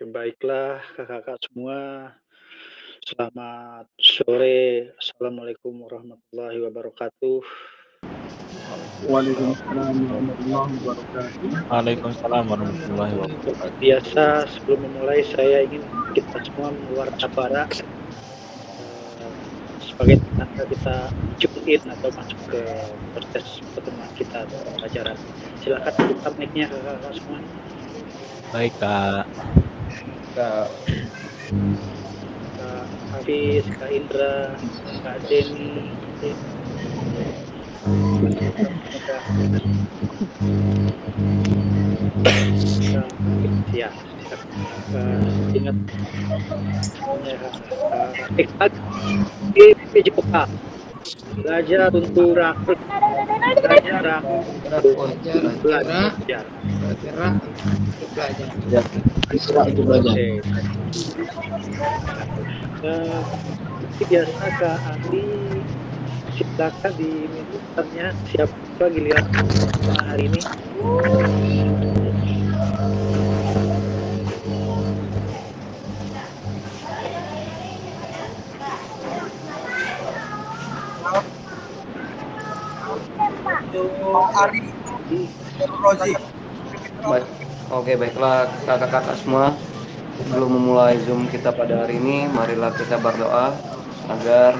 Baiklah Kakak-Kakak semua, selamat sore. Assalamualaikum warahmatullahi wabarakatuh. Waalaikumsalam warahmatullahi wabarakatuh. Waalaikumsalam warahmatullahi wabarakatuh. biasa sebelum memulai saya ingin kita semua mengeluarkan suara, eee, sebagai tanda kita tune in atau masuk ke proses pertemuan kita atau pembelajaran. Silakan buka mic-nya Kakak-kakak semua. Baik, Kak. Kak, Kak Hafiz, Kak Indra, Kak Denny, ya, ingat. Ya, eee, ikut di PJOK, belajar untuk rakyat, belajar untuk belajar. Ya, Bergerak untuk belajar. Biasa Kak Andi, silakan dimintakannya siapa giliran hari ini? Ari Rozi. Baik. Oke, baiklah kakak-kakak semua. Sebelum memulai Zoom kita pada hari ini, marilah kita berdoa agar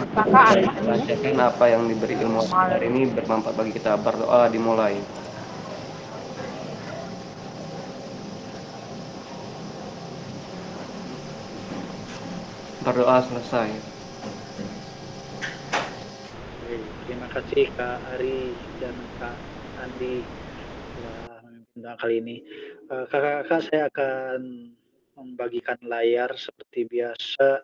bacakan apa yang diberi ilmu hari ini bermanfaat bagi kita. Berdoa dimulai. Berdoa selesai. Terima kasih Kak Ari dan Kak Andi telah memimpin doa kali ini. Kakak-kakak saya akan membagikan layar seperti biasa.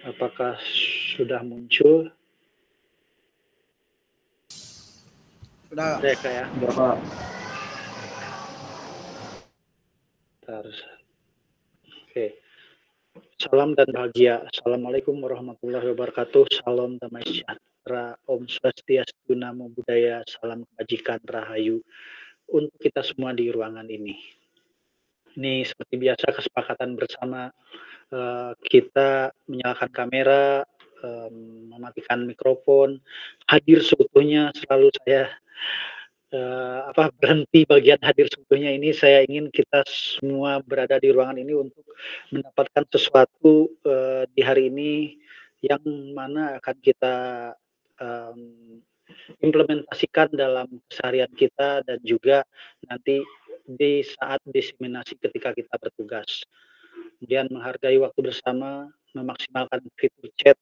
Apakah sudah muncul? Sudah. Ada ya? Bapak, Bentar. Oke. Salam dan bahagia. Assalamualaikum warahmatullahi wabarakatuh. Salam damai sejahtera. Om Swastiastu, Namo Buddhaya. Salam kebajikan, rahayu untuk kita semua di ruangan ini. Ini seperti biasa kesepakatan bersama eh, kita menyalakan kamera, em, mematikan mikrofon, hadir seutuhnya selalu saya eh, apa berhenti bagian hadir seutuhnya ini saya ingin kita semua berada di ruangan ini untuk mendapatkan sesuatu eh, di hari ini yang mana akan kita em, implementasikan dalam keseharian kita dan juga nanti di saat diseminasi ketika kita bertugas. Kemudian menghargai waktu bersama, memaksimalkan fitur chat,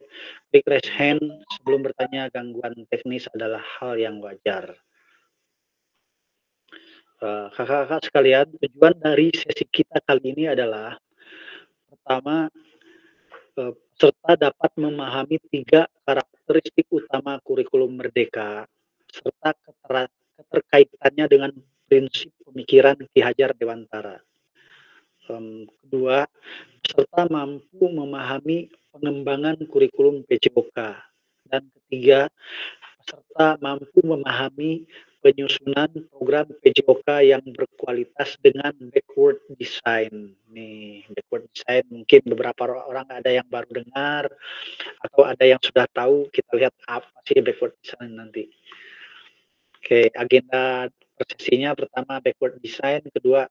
klik raise hand sebelum bertanya gangguan teknis adalah hal yang wajar. Eh, kakak-kakak sekalian, tujuan dari sesi kita kali ini adalah pertama eh, serta dapat memahami tiga karakteristik utama kurikulum merdeka serta keterkaitannya dengan prinsip pemikiran Ki Hajar Dewantara. Em, kedua, serta mampu memahami pengembangan kurikulum PJOK. Dan ketiga, serta mampu memahami penyusunan program PJOK yang berkualitas dengan backward design. Nih, backward design mungkin beberapa orang ada yang baru dengar atau ada yang sudah tahu. Kita lihat apa sih backward design nanti. Oke, agenda persesinya pertama backward design, kedua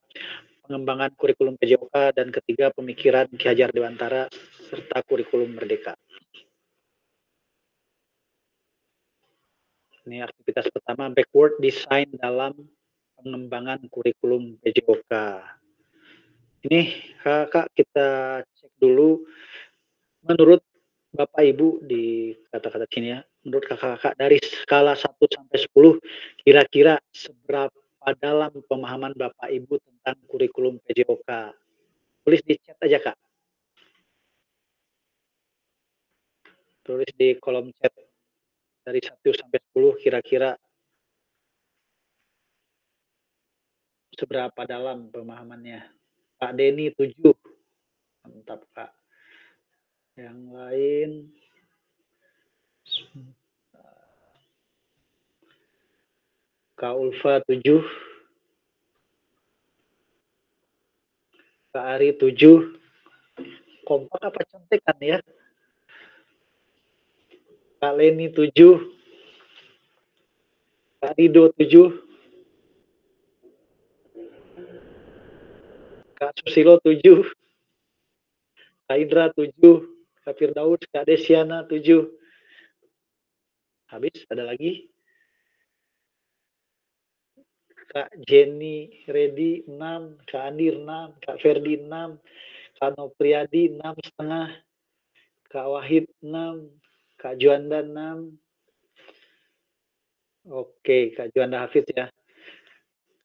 pengembangan kurikulum PJOK, dan ketiga pemikiran Ki Hajar Dewantara serta kurikulum merdeka. Ini aktivitas pertama backward design dalam pengembangan kurikulum PJOK. Ini kakak kita cek dulu menurut Bapak Ibu di kata-kata sini ya, menurut kakak-kakak dari skala 1 sampai 10 kira-kira seberapa dalam pemahaman Bapak Ibu tentang kurikulum PJOK? Tulis di chat aja Kak. Tulis di kolom chat dari 1 sampai 10 kira-kira seberapa dalam pemahamannya. Pak Denny 7, mantap kak yang lain Kak Ulfa 7 Kak Ari 7 kompak apa contekan ya? Kak Leni 7 Kak Rido 7 Kak Susilo 7 Kak Indra 7 Kak Firdaus Kak Desiana 7 habis ada lagi Kak Jenny Redi 6 Kak Andir 6 Kak Ferdi 6 Kak Nopriadi 6 setengah Kak Wahid 6 Kak Juanda 6 Oke Kak Juanda Hafid ya.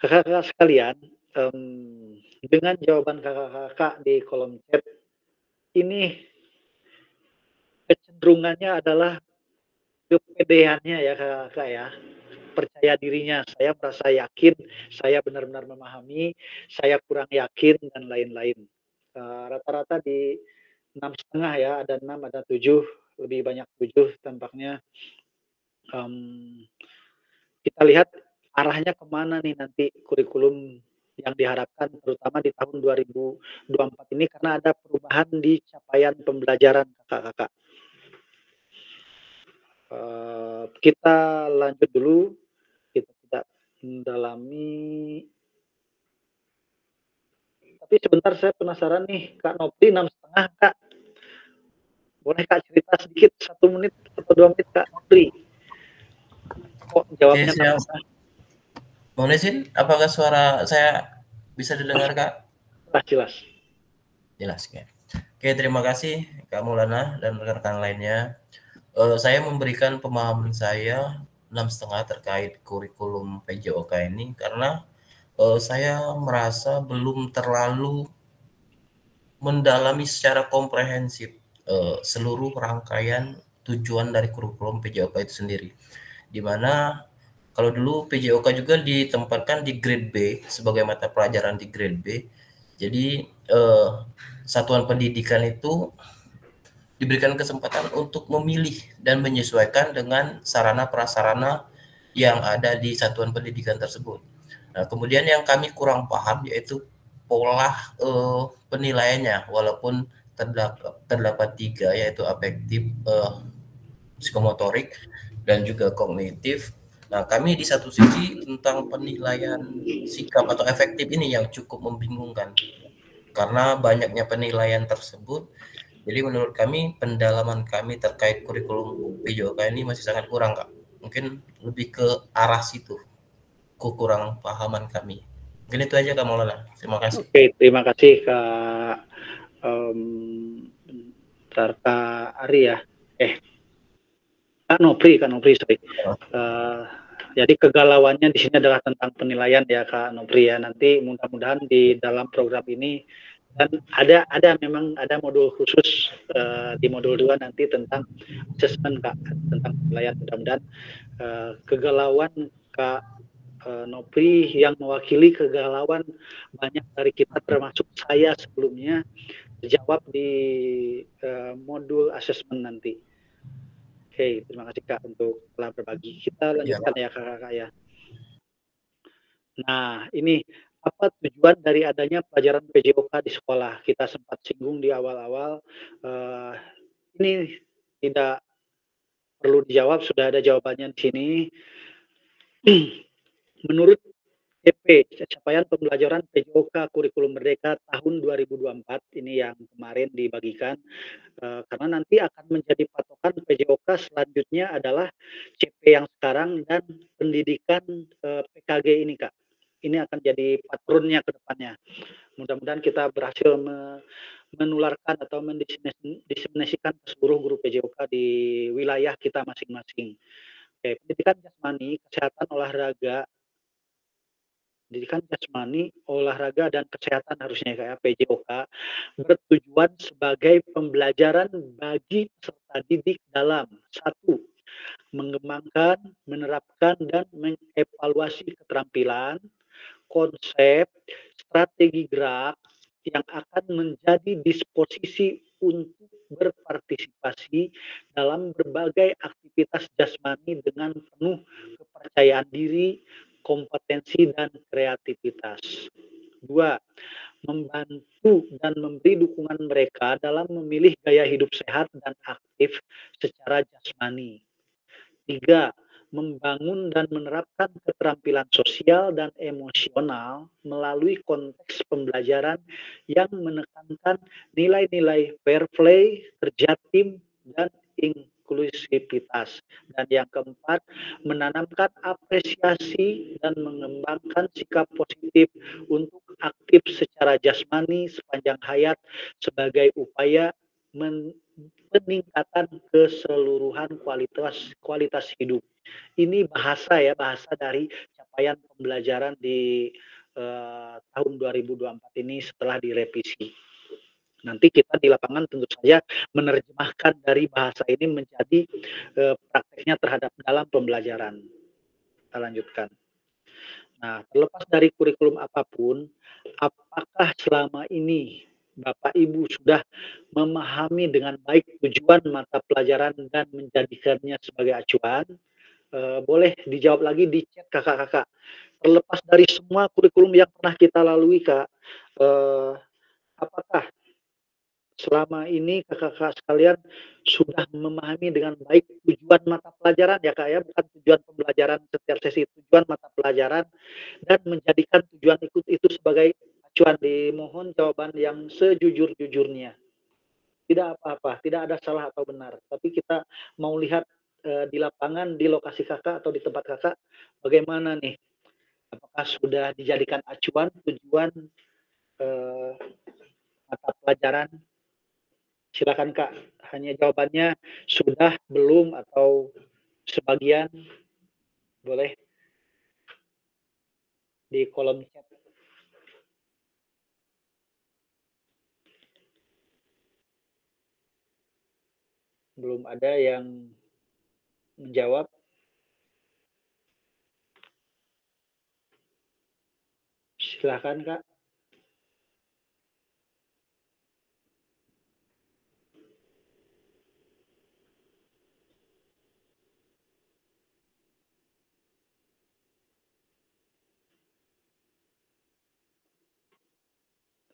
Kakak-kakak sekalian um, dengan jawaban kakak-kakak di kolom chat ini kecenderungannya adalah kepedeannya ya kakak-kakak ya percaya dirinya. Saya merasa yakin saya benar-benar memahami saya kurang yakin dan lain-lain. Uh, rata-rata di enam setengah ya ada enam ada tujuh lebih banyak tujuh tampaknya. Um, kita lihat arahnya ke mana nih nanti kurikulum yang diharapkan terutama di tahun 2024 ini karena ada perubahan di capaian pembelajaran kakak-kakak. Uh, kita lanjut dulu mendalami tapi sebentar saya penasaran nih Kak Nopri enam setengah Kak boleh Kak cerita sedikit satu menit atau dua menit Kak Nopri kok jawabnya Oke. Boleh sih, apakah suara saya bisa didengar Kak? jelas jelas Jelas ya. Oke, terima kasih Kak Maulana dan rekan-rekan lainnya. Eh, saya memberikan pemahaman saya enam setengah terkait kurikulum PJOK ini karena eh, saya merasa belum terlalu mendalami secara komprehensif eh, seluruh rangkaian tujuan dari kurikulum PJOK itu sendiri. Di mana kalau dulu PJOK juga ditempatkan di grade B sebagai mata pelajaran di grade B. Jadi eh, satuan pendidikan itu diberikan kesempatan untuk memilih dan menyesuaikan dengan sarana prasarana yang ada di satuan pendidikan tersebut. Nah, kemudian yang kami kurang paham yaitu pola eh, penilaiannya, walaupun terdapat terdapat tiga yaitu afektif, eh, psikomotorik, dan juga kognitif Nah, kami di satu sisi tentang penilaian sikap atau efektif ini yang cukup membingungkan. Karena banyaknya penilaian tersebut, jadi menurut kami pendalaman kami terkait kurikulum PJOK ini masih sangat kurang, Kak. Mungkin lebih ke arah situ, kekurang pahaman kami. Mungkin itu aja Kak Maulana. Terima kasih. Oke, terima kasih Kak um, Kak Ari ya. Eh, Kak Nopri, Kak Nopri, sorry. Uh, jadi kegalauannya di sini adalah tentang penilaian ya Kak Nopri ya. Nanti mudah-mudahan di dalam program ini dan ada ada memang ada modul khusus uh, di modul 2 nanti tentang assessment Kak tentang penilaian mudah-mudahan uh, kegalauan Kak uh, Nopri yang mewakili kegalauan banyak dari kita termasuk saya sebelumnya terjawab di uh, modul assessment nanti. Oke, terima kasih Kak untuk telah berbagi. Kita iya. lanjutkan ya, ya Kakak ya. Nah, ini apa tujuan dari adanya pelajaran PJOK di sekolah? Kita sempat singgung di awal-awal. Uh, ini tidak perlu dijawab, sudah ada jawabannya di sini. Menurut EP, capaian pembelajaran PJOK Kurikulum Merdeka tahun 2024 ini yang kemarin dibagikan uh, karena nanti akan menjadi patokan PJOK selanjutnya adalah CP yang sekarang dan pendidikan eh, PKG ini Kak. Ini akan jadi patronnya ke depannya. Mudah-mudahan kita berhasil me menularkan atau mendiseminasikan seluruh guru PJOK di wilayah kita masing-masing. Oke, pendidikan jasmani, kesehatan olahraga, pendidikan jasmani, olahraga dan kesehatan harusnya kayak PJOK bertujuan sebagai pembelajaran bagi peserta didik dalam satu mengembangkan, menerapkan dan mengevaluasi keterampilan, konsep, strategi gerak, yang akan menjadi disposisi untuk berpartisipasi dalam berbagai aktivitas jasmani dengan penuh kepercayaan diri, kompetensi, dan kreativitas. Dua, membantu dan memberi dukungan mereka dalam memilih gaya hidup sehat dan aktif secara jasmani. Tiga, membangun dan menerapkan keterampilan sosial dan emosional melalui konteks pembelajaran yang menekankan nilai-nilai fair play, kerja tim, dan inklusivitas. Dan yang keempat, menanamkan apresiasi dan mengembangkan sikap positif untuk aktif secara jasmani sepanjang hayat sebagai upaya peningkatan keseluruhan kualitas kualitas hidup ini bahasa ya, bahasa dari capaian pembelajaran di uh, tahun 2024 ini setelah direvisi. Nanti kita di lapangan tentu saja menerjemahkan dari bahasa ini menjadi uh, prakteknya terhadap dalam pembelajaran. Kita lanjutkan. Nah, terlepas dari kurikulum apa pun, apakah selama ini Bapak Ibu sudah memahami dengan baik tujuan mata pelajaran dan menjadikannya sebagai acuan? Uh, boleh dijawab lagi di chat kakak-kakak. Terlepas dari semua kurikulum yang pernah kita lalui kak, uh, apakah selama ini kakak-kakak sekalian sudah memahami dengan baik tujuan mata pelajaran ya kak ya, bukan tujuan pembelajaran setiap sesi, tujuan mata pelajaran dan menjadikan tujuan ikut itu sebagai acuan. Dimohon jawaban yang sejujur-jujurnya. Tidak apa-apa, tidak ada salah atau benar, tapi kita mau lihat uh, di lapangan, di lokasi kakak atau di tempat kakak, bagaimana nih? Apakah sudah dijadikan acuan tujuan uh, mata pelajaran? Silakan kak, hanya jawabannya sudah, belum, atau sebagian, boleh di kolom chat. belum ada yang menjawab silahkan kak.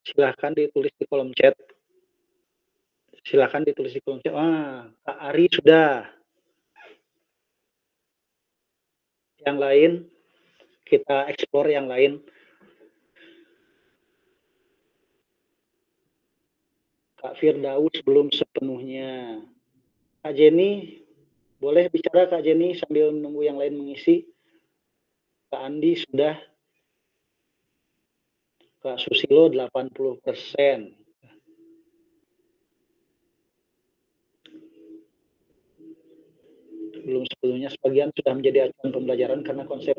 Silahkan ditulis di kolom chat. Silahkan ditulis di kolom chat. Ah kak Ari sudah yang lain, kita eksplor yang lain. Kak Firdaus belum sepenuhnya. Kak Jenny, boleh bicara Kak Jenny sambil menunggu yang lain mengisi. Kak Andi sudah. Kak Susilo 80 persen. Belum sepenuhnya sebagian sudah menjadi acuan pembelajaran karena konsep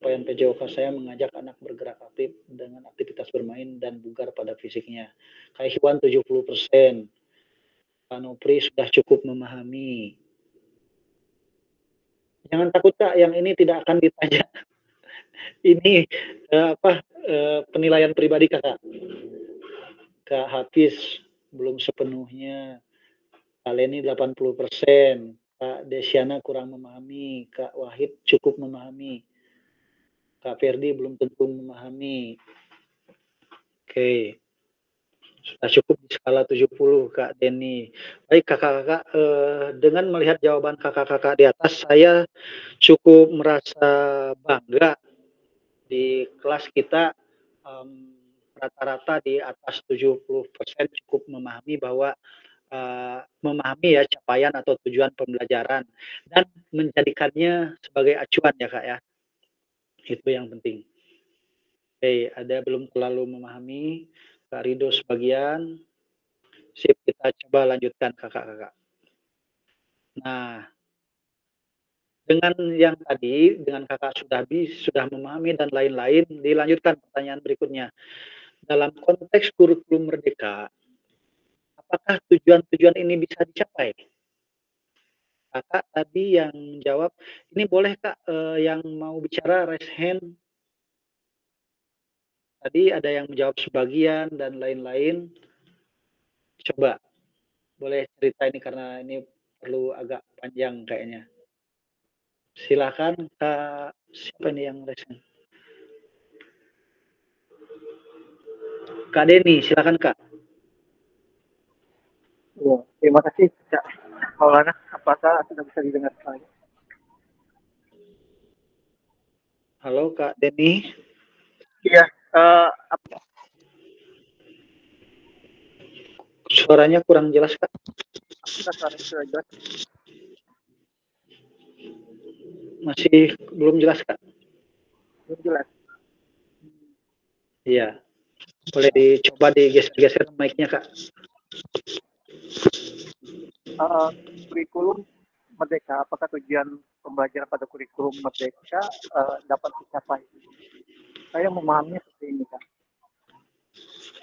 capaian PJOK saya mengajak anak bergerak aktif dengan aktivitas bermain dan bugar pada fisiknya. Kak Ikhwan 70 persen. Pak Nopri sudah cukup memahami. Jangan takut Kak, yang ini tidak akan ditanya. ini uh, apa uh, penilaian pribadi Kakak. Kak Hafiz belum sepenuhnya. Kak Leni 80 persen. Kak Desiana kurang memahami, Kak Wahid cukup memahami, Kak Ferdi belum tentu memahami. Oke, sudah cukup di skala 70 Kak Denny. Baik kakak-kakak, eh, dengan melihat jawaban kakak-kakak di atas, saya cukup merasa bangga di kelas kita rata-rata um, di atas 70% cukup memahami bahwa uh, memahami ya capaian atau tujuan pembelajaran dan menjadikannya sebagai acuan ya kak ya. Itu yang penting. Oke ada belum terlalu memahami kak Rido sebagian? Sip kita coba lanjutkan kakak-kakak nah dengan yang tadi dengan kakak sudah bis sudah memahami dan lain-lain dilanjutkan pertanyaan berikutnya. Dalam konteks kurikulum merdeka apakah tujuan-tujuan ini bisa dicapai? Kakak tadi yang jawab, ini boleh Kak eh, yang mau bicara raise hand? tadi ada yang menjawab sebagian dan lain-lain. Coba boleh cerita ini karena ini perlu agak panjang kayaknya. Silakan Kak siapa ini yang resen? Kak Deni, silakan Kak. Ya, terima kasih Kak Maulana. Apakah sudah bisa didengar saya? Halo Kak Deni. Iya, uh, Suaranya kurang jelas Kak. apakah suara sudah jelas? Masih belum jelas Kak. Belum jelas. Iya. Boleh dicoba digeser-geser mic-nya Kak. Uh, kurikulum Merdeka, apakah tujuan pembelajaran pada kurikulum Merdeka uh, dapat dicapai? Saya memahaminya seperti ini, Kak.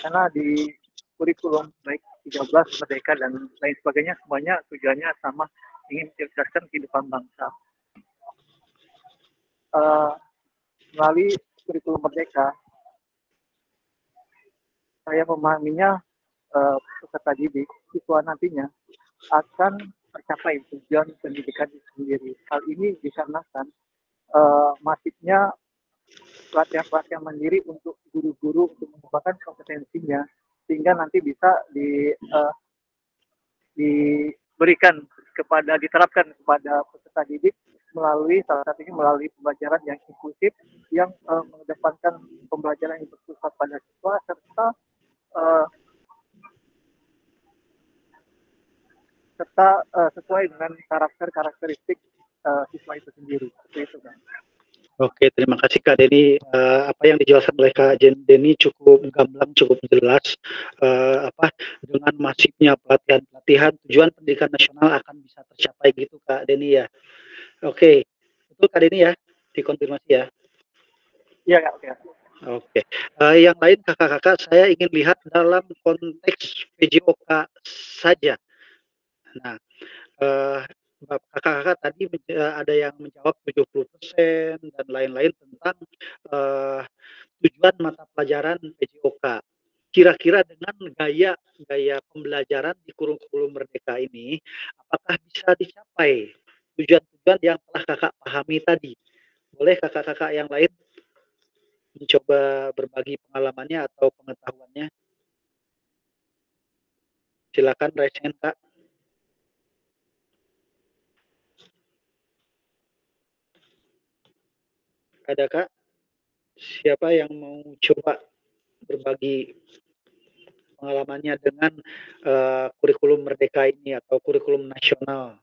Karena di kurikulum baik 13 Merdeka dan lain sebagainya semuanya tujuannya sama ingin mencerdaskan kehidupan bangsa. Uh, melalui kurikulum Merdeka, saya memahaminya uh, peserta didik siswa nantinya akan tercapai tujuan pendidikan itu sendiri. Hal ini dikarenakan uh, masifnya pelatihan-pelatihan mandiri untuk guru-guru untuk mengembangkan kompetensinya sehingga nanti bisa di uh, diberikan kepada diterapkan kepada peserta didik melalui salah satunya melalui pembelajaran yang inklusif yang uh, mengedepankan pembelajaran yang bersifat pada siswa serta uh, serta uh, sesuai dengan karakter karakteristik uh, siswa itu sendiri seperti itu kan. Oke, terima kasih Kak Deni. Uh, apa yang dijelaskan oleh Kak Jen Deni cukup gamblang, cukup jelas. Uh, apa dengan masifnya pelatihan-pelatihan, tujuan pendidikan nasional akan bisa tercapai gitu Kak Deni ya. Oke, itu Kak Deni ya, dikonfirmasi ya. Iya Kak, oke. Oke, uh, yang lain kakak-kakak saya ingin lihat dalam konteks PJOK saja. Nah, uh, kakak-kakak tadi ada yang menjawab 70% dan lain-lain tentang uh, tujuan mata pelajaran PJOK. Kira-kira dengan gaya gaya pembelajaran di kurikulum merdeka ini, apakah bisa dicapai tujuan-tujuan yang telah kakak pahami tadi? Boleh kakak-kakak yang lain mencoba berbagi pengalamannya atau pengetahuannya? Silakan Resen Kak. Ada kak? Siapa yang mau coba berbagi pengalamannya dengan uh, kurikulum merdeka ini atau kurikulum nasional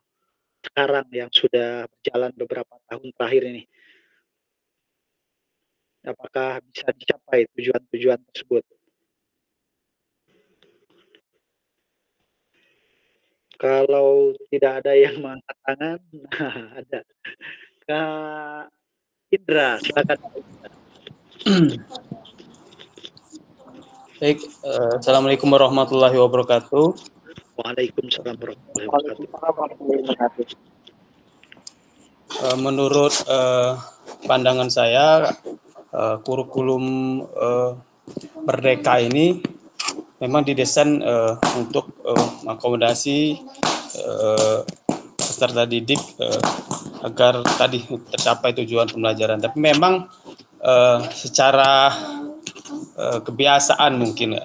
sekarang yang sudah berjalan beberapa tahun terakhir ini? Apakah bisa dicapai tujuan-tujuan tersebut? Kalau tidak ada yang mengangkat tangan nah ada. Kak Indra, silakan. Baik, uh, Assalamualaikum warahmatullahi wabarakatuh. Waalaikumsalam warahmatullahi wabarakatuh. Uh, menurut uh, pandangan saya, uh, kurikulum uh, Merdeka ini memang didesain uh, untuk uh, mengakomodasi uh, peserta didik uh, agar tadi tercapai tujuan pembelajaran. Tapi memang uh, secara uh, kebiasaan mungkin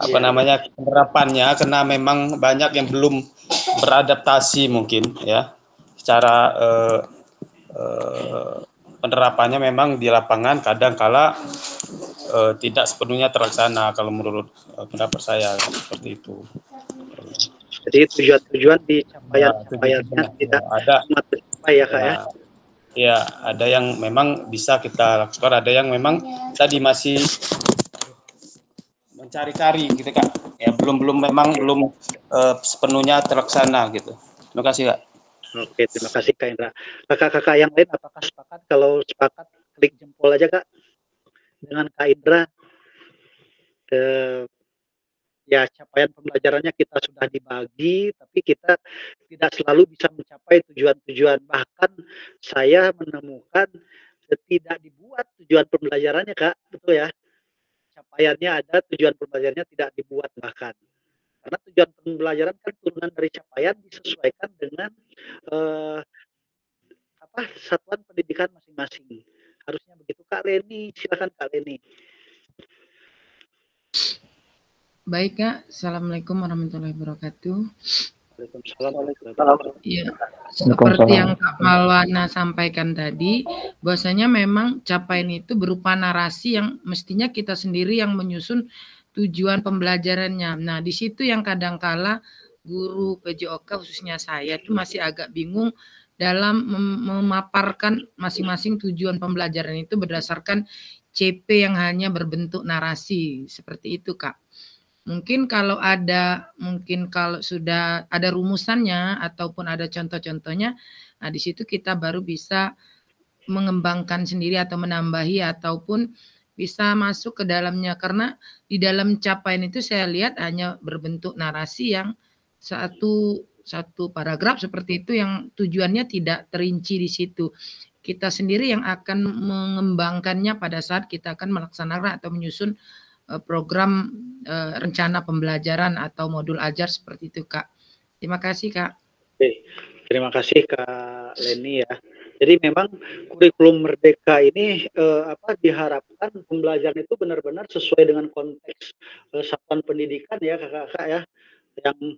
apa yeah. namanya penerapannya karena memang banyak yang belum beradaptasi mungkin ya secara uh, uh, penerapannya memang di lapangan kadang kala uh, tidak sepenuhnya terlaksana kalau menurut uh, pendapat saya seperti itu. Jadi tujuan-tujuan di capaian-capaiannya nah, tidak ada tercapai ya kak ya. Ya, ada yang memang bisa kita lakukan, ada yang memang tadi masih mencari-cari gitu kak. Ya belum belum memang belum uh, sepenuhnya terlaksana gitu. Terima kasih kak. Oke, terima kasih Kak Indra. Kakak-kakak yang lain apakah sepakat? Kalau sepakat, klik jempol aja Kak. Dengan Kak Indra, eh, ya capaian pembelajarannya kita sudah dibagi, tapi kita tidak selalu bisa mencapai tujuan-tujuan. Bahkan saya menemukan tidak dibuat tujuan pembelajarannya, Kak. Betul ya? capaiannya ada, tujuan pembelajarannya tidak dibuat bahkan. Karena tujuan pembelajaran kan turunan dari capaian disesuaikan dengan uh, apa satuan pendidikan masing-masing. Harusnya begitu Kak Leni, silakan Kak Leni. Baik Kak, Assalamualaikum warahmatullahi wabarakatuh. Iya, seperti yang Kak Malwana sampaikan tadi, bahwasanya memang capaian itu berupa narasi yang mestinya kita sendiri yang menyusun tujuan pembelajarannya. Nah, di situ yang kadangkala guru PJOK khususnya saya itu masih agak bingung dalam mem memaparkan masing-masing tujuan pembelajaran itu berdasarkan CP yang hanya berbentuk narasi seperti itu, Kak. Mungkin kalau ada, mungkin kalau sudah ada rumusannya ataupun ada contoh-contohnya, nah di situ kita baru bisa mengembangkan sendiri atau menambahi ataupun bisa masuk ke dalamnya karena di dalam capaian itu saya lihat hanya berbentuk narasi yang satu satu paragraf seperti itu yang tujuannya tidak terinci di situ. Kita sendiri yang akan mengembangkannya pada saat kita akan melaksanakan atau menyusun Eh, program uh, rencana pembelajaran atau modul ajar seperti itu Kak. Terima kasih Kak. Oke, terima kasih Kak Leni ya. Jadi memang kurikulum merdeka ini uh, apa diharapkan pembelajaran itu benar-benar sesuai dengan konteks uh, satuan pendidikan ya kakak-kakak ya yang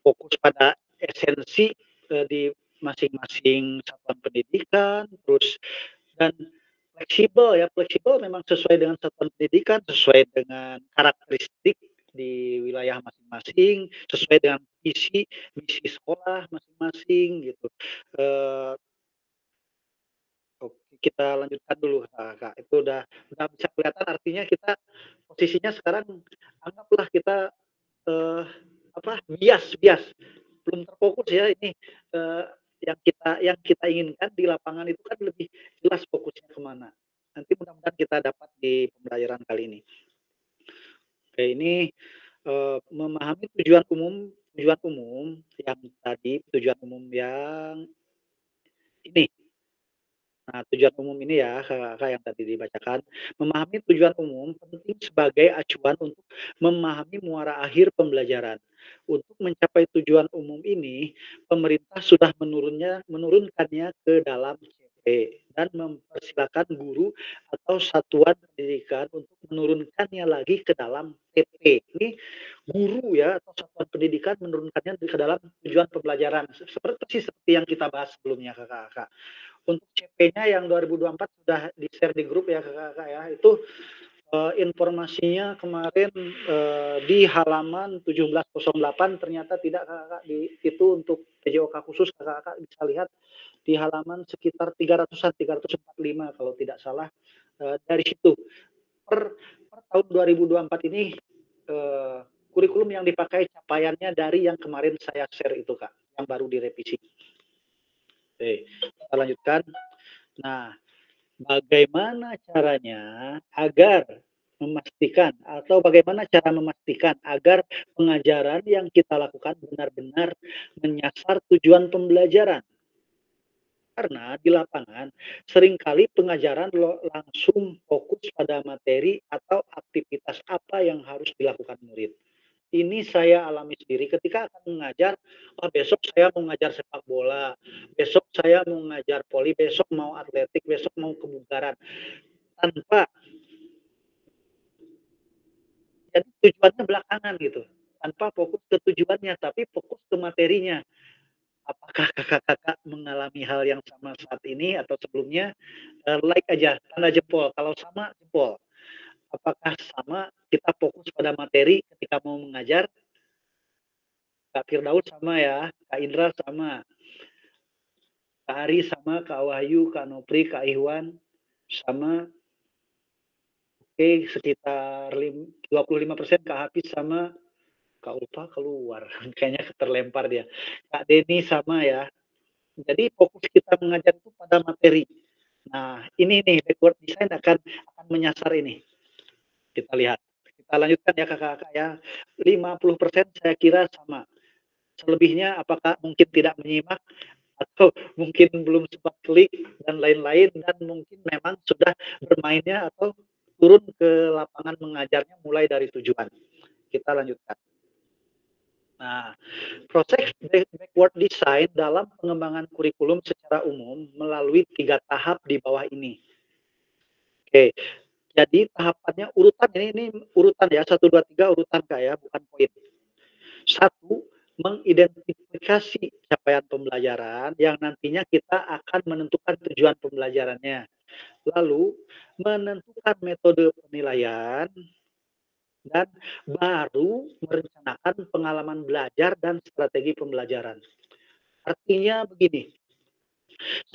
fokus pada esensi uh, di masing-masing satuan pendidikan terus dan fleksibel ya fleksibel memang sesuai dengan satuan pendidikan sesuai dengan karakteristik di wilayah masing-masing sesuai dengan visi misi sekolah masing-masing gitu. Uh, oke kita lanjutkan dulu kak. Itu udah udah bisa kelihatan artinya kita posisinya sekarang anggaplah kita uh, apa bias bias. Belum terfokus ya ini uh, yang kita yang kita inginkan di lapangan itu kan lebih jelas fokusnya ke mana. Nanti mudah-mudahan kita dapat di pembelajaran kali ini. Oke, ini uh, memahami tujuan umum tujuan umum yang tadi tujuan umum yang ini Nah, tujuan umum ini ya, kakak yang tadi dibacakan, memahami tujuan umum penting sebagai acuan untuk memahami muara akhir pembelajaran. Untuk mencapai tujuan umum ini, pemerintah sudah menurunnya, menurunkannya ke dalam dan mempersilahkan guru atau satuan pendidikan untuk menurunkannya lagi ke dalam TP. Ini guru ya atau satuan pendidikan menurunkannya ke dalam tujuan pembelajaran. Seperti seperti yang kita bahas sebelumnya kakak-kakak untuk CP-nya yang 2024 sudah di-share di grup ya kakak-kakak ya. Itu uh, informasinya kemarin uh, di halaman 1708 ternyata tidak kakak-kakak di itu untuk PJOK khusus kakak-kakak bisa lihat di halaman sekitar 300-an 345 kalau tidak salah uh, dari situ per, per tahun 2024 ini uh, kurikulum yang dipakai capaiannya dari yang kemarin saya share itu kak yang baru direvisi. Oke, kita lanjutkan. Nah, bagaimana caranya agar memastikan atau bagaimana cara memastikan agar pengajaran yang kita lakukan benar-benar menyasar tujuan pembelajaran. Karena di lapangan sering kali pengajaran langsung fokus pada materi atau aktivitas apa yang harus dilakukan murid ini saya alami sendiri. Ketika akan mengajar oh besok saya mau mengajar sepak bola besok saya mau mengajar poli besok mau atletik besok mau kebugaran. Tanpa jadi tujuannya belakangan gitu. Tanpa fokus ke tujuannya tapi fokus ke materinya. Apakah kakak-kakak mengalami hal yang sama saat ini atau sebelumnya? Uh, like aja tanda jempol. Kalau sama jempol apakah sama kita fokus pada materi ketika mau mengajar? Kak Firdaus sama ya Kak Indra sama Kak Ari sama Kak Wahyu Kak Nopri Kak Iwan sama. Oke sekitar 25% Kak Hafiz sama. Kak Ulfa keluar kayaknya terlempar dia. Kak Denny sama ya. Jadi fokus kita mengajar itu pada materi. Nah ini nih backward design akan akan menyasar ini kita lihat. Kita lanjutkan ya kakak-kakak ya. 50% saya kira sama. Selebihnya apakah mungkin tidak menyimak atau mungkin belum sempat klik dan lain-lain dan mungkin memang sudah bermainnya atau turun ke lapangan mengajarnya mulai dari tujuan. Kita lanjutkan. Nah, proses backward design dalam pengembangan kurikulum secara umum melalui tiga tahap di bawah ini. Oke, jadi tahapannya urutan ini, ini urutan ya satu dua tiga urutan kak ya, bukan poin. Satu, mengidentifikasi capaian pembelajaran yang nantinya kita akan menentukan tujuan pembelajarannya. Lalu menentukan metode penilaian dan baru merencanakan pengalaman belajar dan strategi pembelajaran. Artinya begini,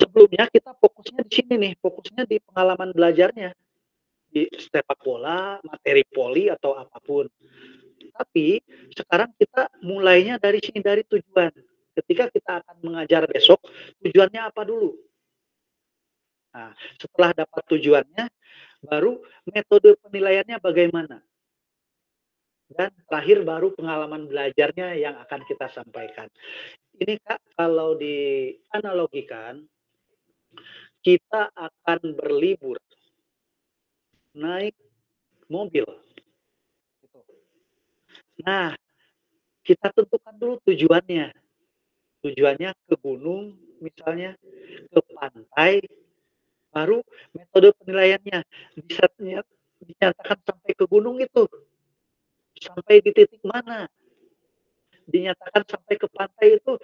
sebelumnya kita fokusnya di sini nih, fokusnya di pengalaman belajarnya, di sepak bola, materi poli atau apa pun. Tapi sekarang kita mulainya dari sini dari tujuan. Ketika kita akan mengajar besok, tujuannya apa dulu? Nah, setelah dapat tujuannya, baru metode penilaiannya bagaimana? dan terakhir baru pengalaman belajarnya yang akan kita sampaikan. Ini Kak, kalau dianalogikan, kita akan berlibur naik mobil. Nah, kita tentukan dulu tujuannya. Tujuannya ke gunung, misalnya ke pantai, baru metode penilaiannya. Bisa dinyatakan sampai ke gunung itu. Sampai di titik mana? Dinyatakan sampai ke pantai itu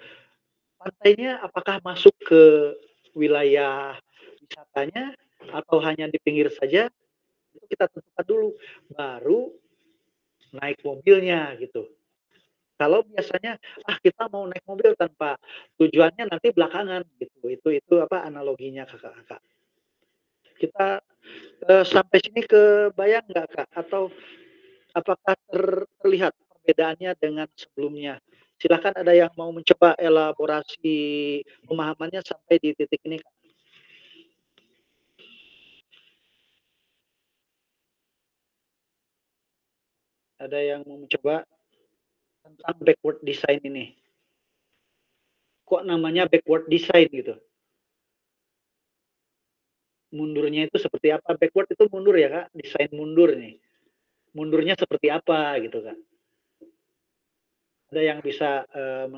pantainya apakah masuk ke wilayah wisatanya atau hanya di pinggir saja kita tentukan dulu baru naik mobilnya gitu kalau biasanya ah kita mau naik mobil tanpa tujuannya nanti belakangan gitu itu itu apa analoginya kakak-kakak kita eh, sampai sini ke bayang nggak kak atau apakah terlihat perbedaannya dengan sebelumnya? Silakan ada yang mau mencoba elaborasi pemahamannya sampai di titik ini. Ada yang mau mencoba tentang backward design ini? Kok namanya backward design gitu? Mundurnya itu seperti apa? Backward itu mundur ya kak? Desain mundur nih mundurnya seperti apa gitu kan ada yang bisa uh,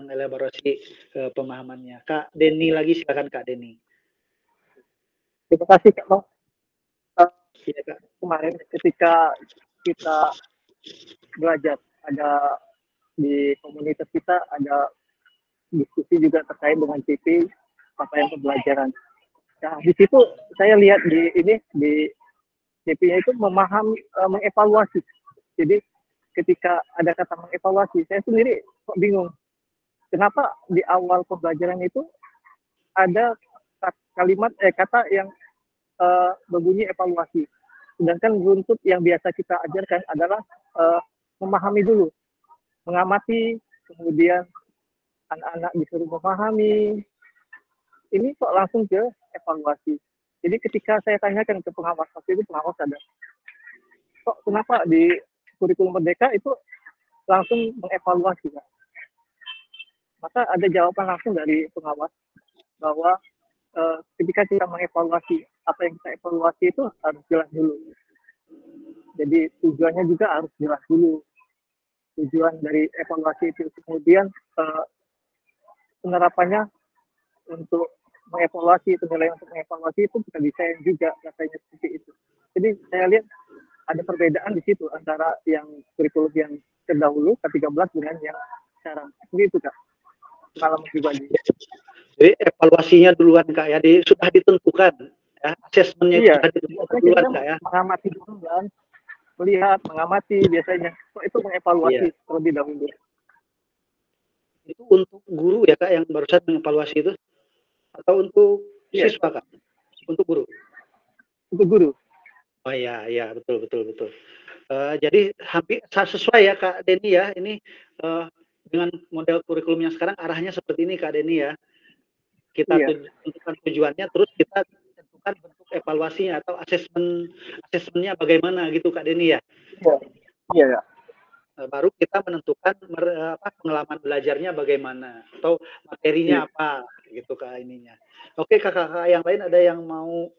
mengelaborasi uh, pemahamannya kak Denny lagi silakan kak Denny terima kasih kak Mau uh, ya, kak. kemarin ketika kita belajar ada di komunitas kita ada diskusi juga terkait dengan CP yang pembelajaran. Nah, di situ saya lihat di ini di DP-nya itu memahami uh, mengevaluasi. Jadi ketika ada kata mengevaluasi, saya sendiri kok bingung. Kenapa di awal pembelajaran itu ada kalimat eh kata yang uh, berbunyi evaluasi. Sedangkan runtut yang biasa kita ajarkan adalah uh, memahami dulu, mengamati, kemudian anak-anak disuruh memahami. Ini kok langsung ke evaluasi. Jadi ketika saya tanyakan ke pengawas waktu itu pengawas ada, kok kenapa di kurikulum merdeka itu langsung mengevaluasi kan? Maka ada jawaban langsung dari pengawas bahwa uh, ketika kita mengevaluasi apa yang kita evaluasi itu harus jelas dulu. Jadi tujuannya juga harus jelas dulu. Tujuan dari evaluasi itu kemudian uh, penerapannya untuk mengevaluasi penilaian untuk mengevaluasi itu kita desain juga katanya seperti itu. Jadi saya lihat ada perbedaan di situ antara yang kurikulum yang terdahulu ke-13 dengan yang sekarang. Begitu kak. Pengalaman pribadi. Jadi evaluasinya duluan kak ya, di, sudah ditentukan ya, asesmennya iya, sudah ditentukan duluan kak ya. Mengamati dulu kan, melihat, mengamati biasanya. So, itu mengevaluasi iya. terlebih dahulu. Itu untuk guru ya kak yang barusan mengevaluasi itu? atau untuk ya. siswa kak? Untuk guru? Untuk guru. Oh iya, iya betul betul betul. Uh, jadi hampir sesuai ya Kak Deni ya. Ini uh, dengan model kurikulum yang sekarang arahnya seperti ini Kak Deni ya. Kita iya. tentukan tujuannya, terus kita tentukan bentuk evaluasinya atau asesmen asesmennya bagaimana gitu Kak Deni ya. Iya. Iya. Ya. Eh, baru kita menentukan apa, pengalaman belajarnya bagaimana atau materinya iya. apa gitu kak ininya. Oke kakak-kakak yang lain ada yang mau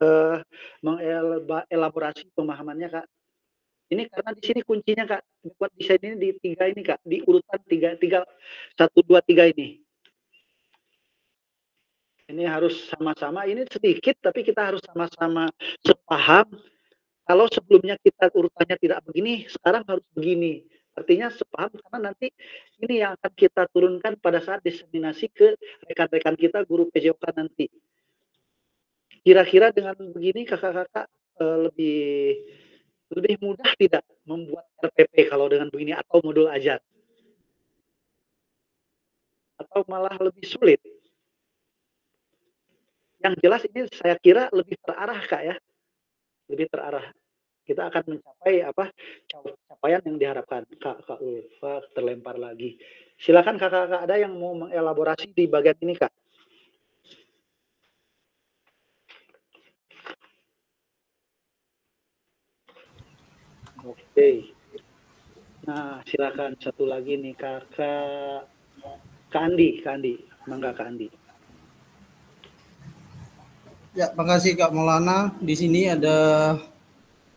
uh, mengelaborasi pemahamannya kak. Ini karena di sini kuncinya kak, buat desain ini di tiga ini kak, di urutan tiga tiga satu dua tiga ini. Ini harus sama-sama, ini sedikit tapi kita harus sama-sama sepaham. Kalau sebelumnya kita urutannya tidak begini, sekarang harus begini. Artinya sepaham karena nanti ini yang akan kita turunkan pada saat diseminasi ke rekan-rekan kita guru PJOK nanti. Kira-kira dengan begini kakak-kakak uh, lebih lebih mudah tidak membuat RPP kalau dengan begini atau modul ajar? Atau malah lebih sulit? Yang jelas ini saya kira lebih terarah Kak ya. Lebih terarah. Kita akan mencapai apa capaian yang diharapkan. Kak, Kak Ulfa terlempar lagi. Silakan kakak-kakak ada yang mau mengelaborasi di bagian ini Kak. Oke. Nah, silakan satu lagi nih Kakak Kak Andi, Kak. Mangga Kak. Ya, makasih Kak Maulana. Di sini ada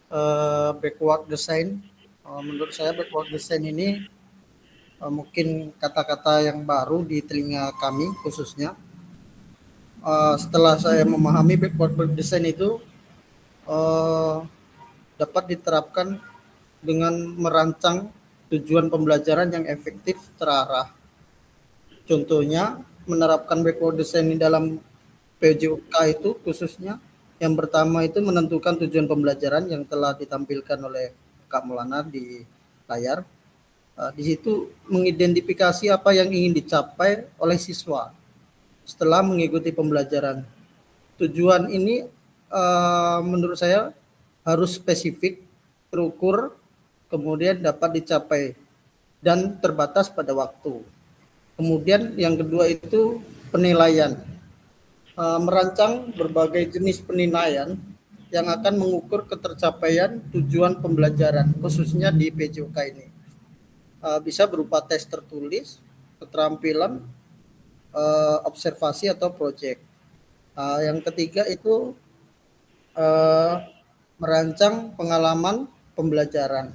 uh, backward design. Uh, menurut saya backward design ini uh, mungkin kata-kata yang baru di telinga kami khususnya. Uh, setelah saya memahami backward design itu uh, dapat diterapkan dengan merancang tujuan pembelajaran yang efektif terarah. Contohnya, menerapkan backward design di dalam PJUK itu khususnya yang pertama itu menentukan tujuan pembelajaran yang telah ditampilkan oleh Kak Mulana di layar. Uh, di situ mengidentifikasi apa yang ingin dicapai oleh siswa setelah mengikuti pembelajaran. Tujuan ini uh, menurut saya harus spesifik, terukur, kemudian dapat dicapai dan terbatas pada waktu. Kemudian yang kedua itu penilaian. E, merancang berbagai jenis penilaian yang akan mengukur ketercapaian tujuan pembelajaran khususnya di PJOK ini. E, bisa berupa tes tertulis, keterampilan, e, observasi atau proyek. Yang ketiga itu merancang pengalaman pembelajaran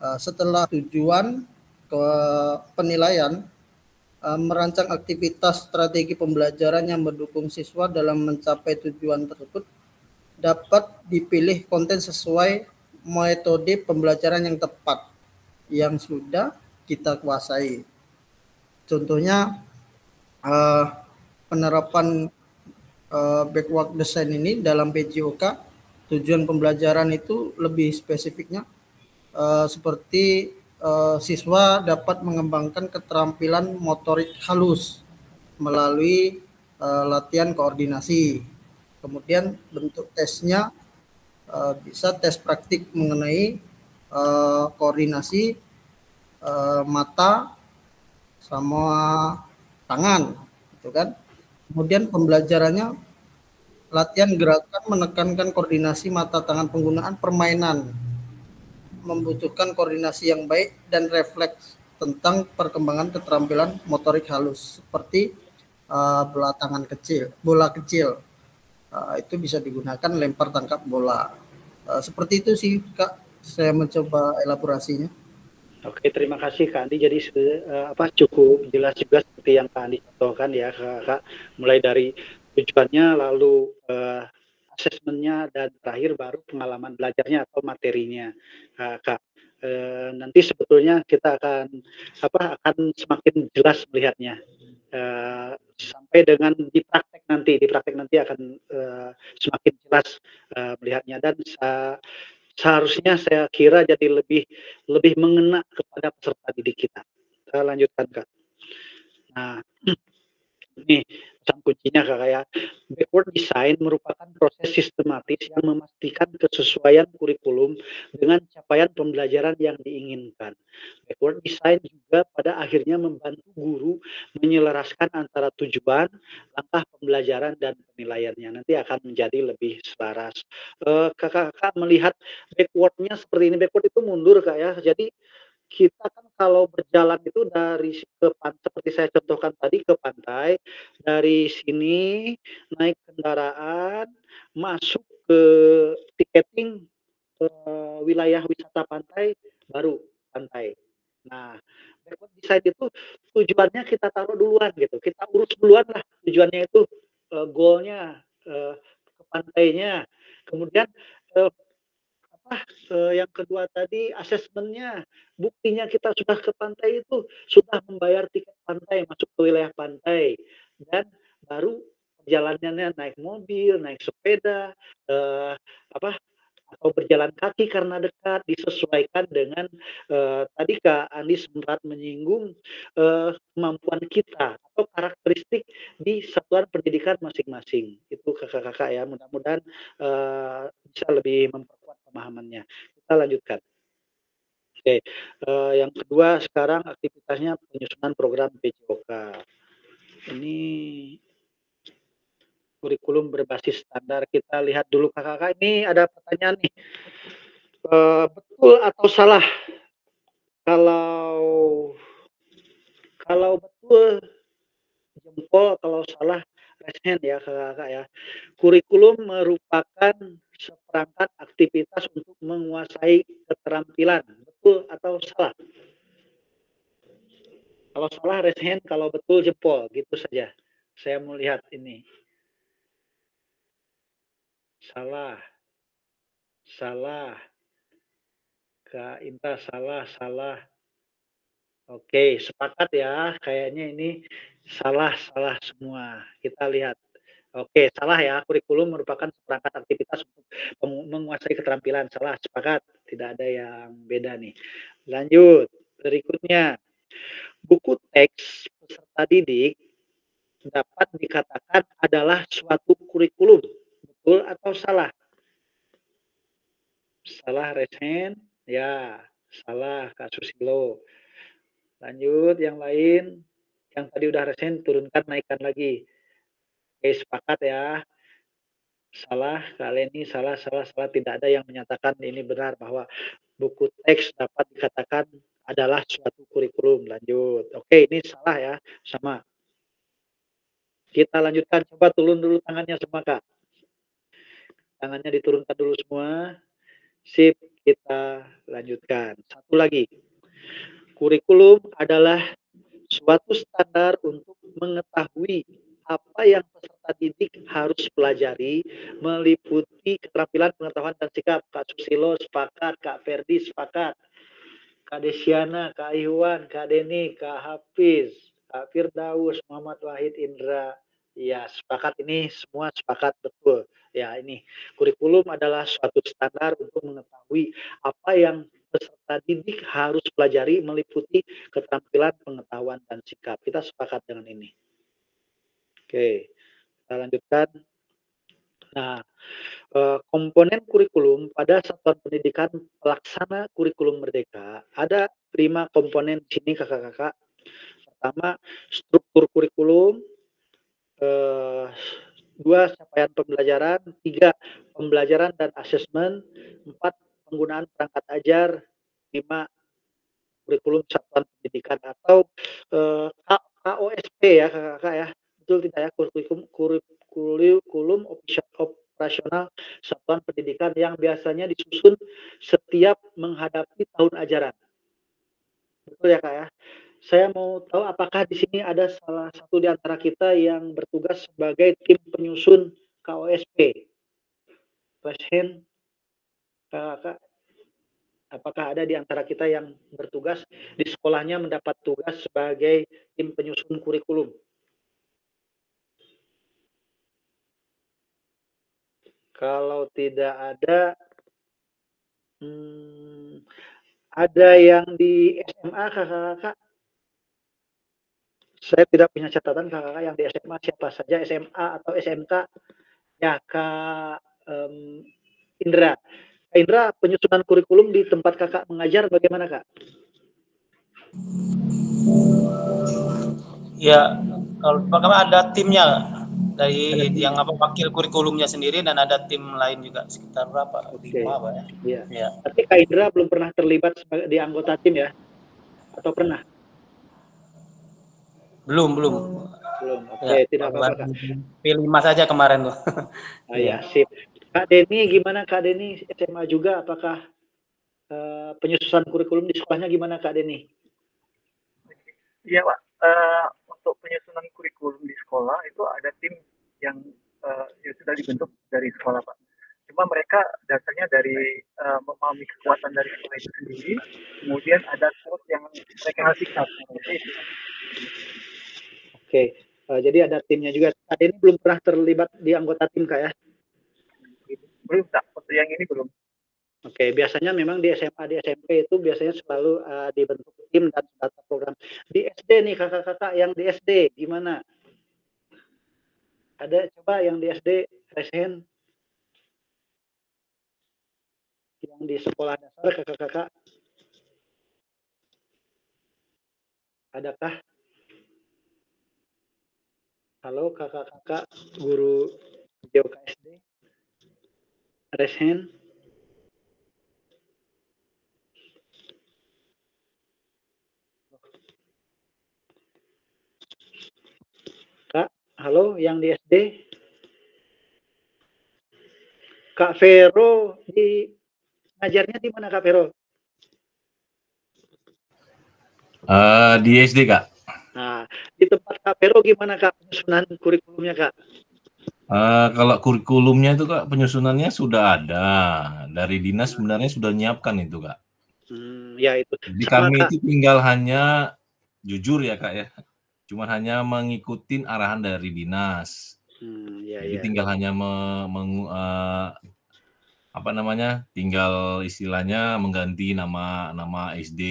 Eh, setelah tujuan ke penilaian merancang aktivitas strategi pembelajaran yang mendukung siswa dalam mencapai tujuan tersebut dapat dipilih konten sesuai metode pembelajaran yang tepat yang sudah kita kuasai. Contohnya uh, penerapan uh, backward design ini dalam PJOK tujuan pembelajaran itu lebih spesifiknya uh, seperti uh, siswa dapat mengembangkan keterampilan motorik halus melalui uh, latihan koordinasi. Kemudian bentuk tesnya uh, bisa tes praktik mengenai uh, koordinasi uh, mata sama tangan, gitu kan. Kemudian pembelajarannya latihan gerakan menekankan koordinasi mata tangan penggunaan permainan membutuhkan koordinasi yang baik dan refleks tentang perkembangan keterampilan motorik halus seperti uh, bola tangan kecil, bola kecil. Uh, itu bisa digunakan lempar tangkap bola. Uh, seperti itu sih Kak, saya mencoba elaborasinya. Oke, terima kasih Kak Andi. Jadi uh, apa cukup jelas juga seperti yang Kak Andi contohkan ya Kak, mulai dari tujuannya lalu uh, asesmennya dan terakhir baru pengalaman belajarnya atau materinya. Kak e, nanti sebetulnya kita akan apa akan semakin jelas melihatnya. E, sampai dengan di praktek nanti di praktek nanti akan e, semakin jelas e, melihatnya. Dan sa, seharusnya saya kira jadi lebih lebih mengena kepada peserta didik kita. Kita lanjutkan kak. Nah ini pesan kuncinya kak ya. Backward design merupakan proses sistematis yang memastikan kesesuaian kurikulum dengan capaian pembelajaran yang diinginkan. Backward design juga pada akhirnya membantu guru menyelaraskan antara tujuan langkah pembelajaran dan penilaiannya. Nanti akan menjadi lebih selaras. Kakak-kakak uh, melihat backwardnya seperti ini. Backward itu mundur kak ya. Jadi kita kan kalau berjalan itu dari ke pantai seperti saya contohkan tadi ke pantai, dari sini naik kendaraan, masuk ke tiketing ke wilayah wisata pantai, baru pantai. Nah, backward design itu tujuannya kita taruh duluan gitu, kita urus duluan lah tujuannya itu, uh, goalnya, uh, ke pantainya, kemudian, uh, uh, yang kedua tadi asesmennya, buktinya kita sudah ke pantai itu, sudah membayar tiket pantai, masuk ke wilayah pantai, dan baru perjalanannya naik mobil, naik sepeda, uh, apa, atau berjalan kaki karena dekat disesuaikan dengan uh, tadi Kak Andi sempat menyinggung uh, kemampuan kita atau karakteristik di satuan pendidikan masing-masing. Itu kakak-kakak ya mudah-mudahan uh, bisa lebih memperkuat pemahamannya kita lanjutkan oke uh, yang kedua sekarang aktivitasnya penyusunan program PJOK ini kurikulum berbasis standar. Kita lihat dulu kakak-kakak ini ada pertanyaan nih. E, betul atau salah? Kalau kalau betul jempol, kalau salah hand ya kakak-kakak ya. Kurikulum merupakan seperangkat aktivitas untuk menguasai keterampilan. Betul atau salah? Kalau salah raise hand, kalau betul jempol, gitu saja. Saya mau lihat ini. Salah. Salah. Kak Inta salah, salah. Oke, sepakat ya. Kayaknya ini salah, salah semua. Kita lihat. Oke, salah ya. Kurikulum merupakan perangkat aktivitas untuk menguasai keterampilan. Salah, sepakat. Tidak ada yang beda nih. Lanjut. Berikutnya. Buku teks peserta didik dapat dikatakan adalah suatu kurikulum Betul atau salah? Salah resen? Ya, salah Kak Susilo. Lanjut yang lain. Yang tadi udah resen turunkan naikkan lagi. Oke, sepakat ya. Salah, kalian ini salah, salah, salah. Tidak ada yang menyatakan ini benar bahwa buku teks dapat dikatakan adalah suatu kurikulum. Lanjut. Oke, ini salah ya. Sama. Kita lanjutkan. Coba turun dulu tangannya semua, Kak. Tangannya diturunkan dulu semua. Sip, kita lanjutkan. Satu lagi. Kurikulum adalah suatu standar untuk mengetahui apa yang peserta didik harus pelajari meliputi keterampilan pengetahuan dan sikap. Kak Susilo sepakat, Kak Ferdi sepakat, Kak Desiana, Kak Iwan, Kak Deni, Kak Hafiz, Kak Firdaus, Muhammad Wahid Indra. Ya, sepakat ini semua sepakat betul. Ya, ini kurikulum adalah suatu standar untuk mengetahui apa yang peserta didik harus pelajari meliputi keterampilan, pengetahuan, dan sikap. Kita sepakat dengan ini. Oke, kita lanjutkan. Nah, eh, komponen kurikulum pada satuan pendidikan pelaksana kurikulum merdeka ada lima komponen di sini kakak-kakak. Pertama, struktur kurikulum, eh, dua capaian pembelajaran, tiga pembelajaran dan asesmen, empat penggunaan perangkat ajar, lima kurikulum satuan pendidikan atau eh, KOSP ya kakak ya betul tidak ya kurikulum kurikulum operasional satuan pendidikan yang biasanya disusun setiap menghadapi tahun ajaran betul ya kak ya saya mau tahu apakah di sini ada salah satu di antara kita yang bertugas sebagai tim penyusun KOSP. Pasien, kakak, apakah ada di antara kita yang bertugas di sekolahnya mendapat tugas sebagai tim penyusun kurikulum? Kalau tidak ada, hmm, ada yang di SMA kakak-kakak saya tidak punya catatan kakak-kakak yang di SMA siapa saja SMA atau SMK ya Kak um, Indra. Kak Indra penyusunan kurikulum di tempat kakak mengajar bagaimana kak? Ya kalau karena ada timnya dari ada yang apa wakil kurikulumnya sendiri dan ada tim lain juga sekitar berapa? Okay. Lima apa ya? Iya. Ya. Tapi Kak Indra belum pernah terlibat sebagai di anggota tim ya? atau pernah? Belum, belum. Belum. Oke, Ya, tidak apa-apa, Kak. P5 saja kemarin tuh. Ah, ya, sip. Kak Denny, gimana Kak Denny? SMA juga, apakah eh, penyusunan kurikulum di sekolahnya gimana Kak Denny? Iya, Pak. Eh, untuk penyusunan kurikulum di sekolah itu ada tim yang ya sudah dibentuk dari sekolah, Pak. Cuma mereka dasarnya dari eh, memahami kekuatan dari sekolah itu sendiri, kemudian ada coach yang mereka harus ikat. Oke, eh, jadi ada timnya juga. Kak Denny belum pernah terlibat di anggota tim Kak ya? Belum, tak. Untuk yang ini belum. Oke, biasanya memang di SMA, di SMP itu biasanya selalu eh, dibentuk tim dan data program. Di SD nih kakak-kakak yang di SD gimana? Ada coba yang di SD raise. Yang di sekolah dasar kakak-kakak. Adakah? Halo kakak-kakak guru GeoKSD. Raise hand. Kak, halo yang di SD. Kak Vero di ngajarnya di mana Kak Vero? Eh, di SD kak. Nah, di tempat Kak Vero gimana Kak penyusunan kurikulumnya Kak? Eh, kalau kurikulumnya itu kak penyusunannya sudah ada dari dinas sebenarnya sudah nyiapkan itu kak. Hmm, ya itu. Jadi Sama, kami Kak. itu tinggal hanya jujur ya kak ya, cuman hanya mengikuti arahan dari dinas. Hmm, ya, Jadi ya. tinggal hanya me- mengu- eh, apa namanya, tinggal istilahnya mengganti nama nama SD.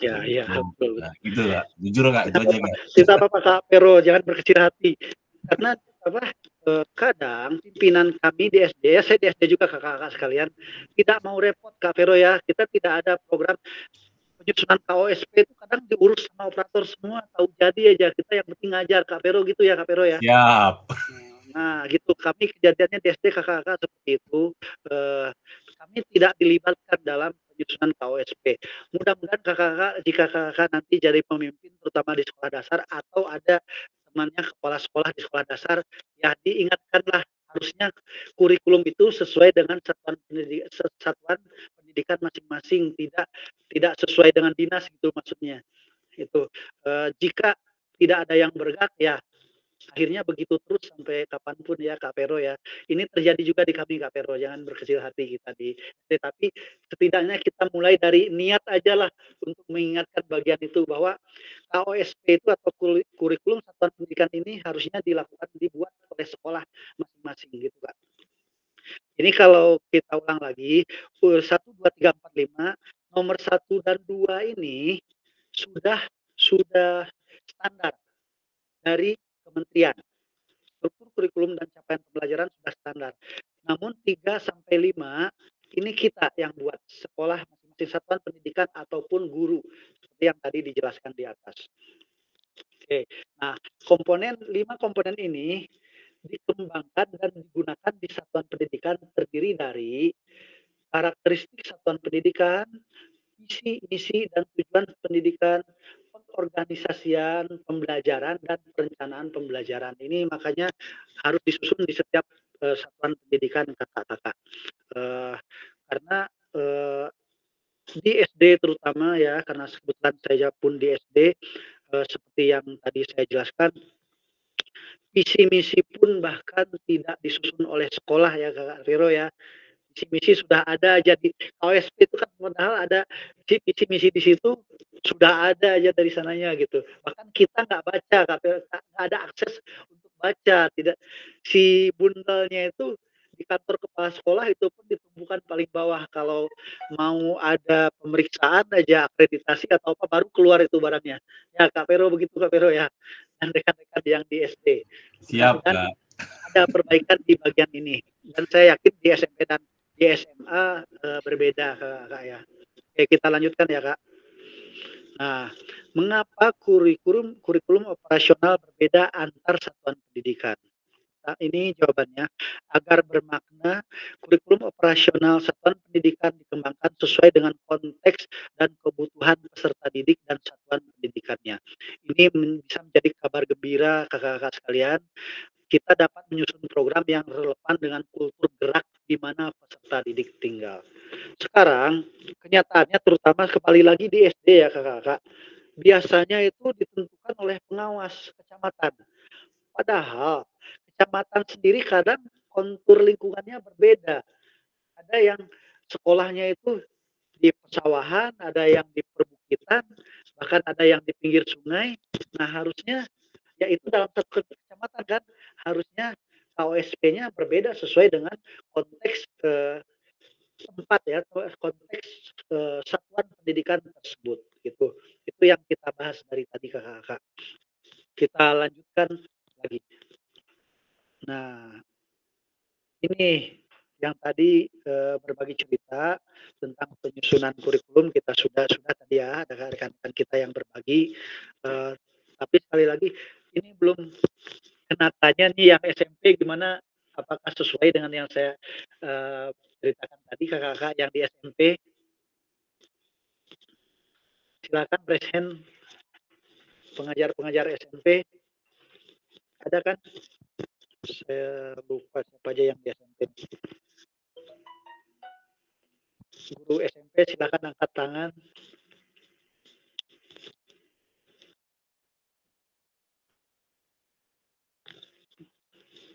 Ya, ya, kurikulum. betul. Nah, gitu kak. Jujur kak, itu aja kak. Tidak apa-apa Kak Vero, jangan berkecil hati. Karena apa? eh, kadang pimpinan kami di SD, ya saya di SD juga kakak-kakak sekalian, tidak mau repot Kak Vero ya. Kita tidak ada program penyusunan KOSP itu kadang diurus sama operator semua, tahu jadi aja. Kita yang penting ngajar Kak Vero gitu ya Kak Vero ya. Siap. Nah, gitu kami kejadiannya di SD kakak-kakak seperti itu. Eh, kami tidak dilibatkan dalam penyusunan KOSP. Mudah-mudahan kakak-kakak jika kakak nanti jadi pemimpin terutama di sekolah dasar atau ada temannya kepala sekolah di sekolah dasar, ya diingatkanlah harusnya kurikulum itu sesuai dengan satuan pendidikan, satuan pendidikan masing-masing, tidak tidak sesuai dengan dinas gitu maksudnya. Itu Eh, jika tidak ada yang bergerak ya akhirnya begitu terus sampai kapan pun ya Kak Pero ya. Ini terjadi juga di kami Kak Pero, jangan berkecil hati kita di tetapi setidaknya kita mulai dari niat aja lah untuk mengingatkan bagian itu bahwa KOSP itu atau kuri- kurikulum satuan pendidikan ini harusnya dilakukan dibuat oleh sekolah masing-masing gitu Kak. Ini kalau kita ulang lagi, 1, 2, 3, 4, 5, nomor 1 dan 2 ini sudah sudah standar dari kementerian. Struktur kurikulum dan capaian pembelajaran sudah standar. Namun 3 sampai 5 ini kita yang buat sekolah masing-masing satuan pendidikan ataupun guru seperti yang tadi dijelaskan di atas. Oke. Nah, komponen 5 komponen ini dikembangkan dan digunakan di satuan pendidikan terdiri dari karakteristik satuan pendidikan, visi, misi, dan tujuan pendidikan, pengorganisasian pembelajaran dan perencanaan pembelajaran. Ini makanya harus disusun di setiap eh, satuan pendidikan kakak-kakak. Eh, karena eh, di SD terutama ya, karena kebetulan saya pun di SD, seperti yang tadi saya jelaskan, visi misi pun bahkan tidak disusun oleh sekolah ya kakak Vero ya. Visi misi sudah ada jadi OSP itu kan padahal ada visi misi di situ sudah ada aja dari sananya gitu. Bahkan kita nggak baca, Kak Vero, ada akses untuk baca, tidak si bundelnya itu di kantor kepala sekolah itu pun ditumpukan paling bawah kalau mau ada pemeriksaan aja akreditasi atau apa baru keluar itu barangnya. Ya Kak Vero begitu Kak Vero ya dan rekan-rekan yang di SD. Siap kak. ada perbaikan di bagian ini dan saya yakin di SMP dan di SMA eh, berbeda Kak, Kak ya. Oke kita lanjutkan ya Kak. Nah, mengapa kurikulum kurikulum operasional berbeda antar satuan pendidikan? Ini jawabannya agar bermakna kurikulum operasional satuan pendidikan dikembangkan sesuai dengan konteks dan kebutuhan peserta didik dan satuan pendidikannya. Ini bisa menjadi kabar gembira kakak-kakak sekalian. Kita dapat menyusun program yang relevan dengan kultur gerak di mana peserta didik tinggal. Sekarang kenyataannya terutama kembali lagi di SD ya kakak-kakak biasanya itu ditentukan oleh pengawas kecamatan. Padahal kecamatan sendiri kadang kontur lingkungannya berbeda. Ada yang sekolahnya itu di pesawahan, ada yang di perbukitan, bahkan ada yang di pinggir sungai. Nah harusnya ya itu dalam satu kecamatan kan harusnya KOSP-nya berbeda sesuai dengan konteks eh, tempat ya konteks eh, satuan pendidikan tersebut gitu itu yang kita bahas dari tadi kakak-kakak kita lanjutkan lagi nah ini yang tadi eh, berbagi cerita tentang penyusunan kurikulum kita sudah sudah tadi ya ada rekan-rekan kita yang berbagi. Eh, tapi sekali lagi ini belum kena tanya nih yang SMP gimana? Apakah sesuai dengan yang saya uh, ceritakan tadi kakak-kakak yang di SMP silakan present pengajar-pengajar SMP ada kan saya lupa siapa aja yang di SMP guru SMP silakan angkat tangan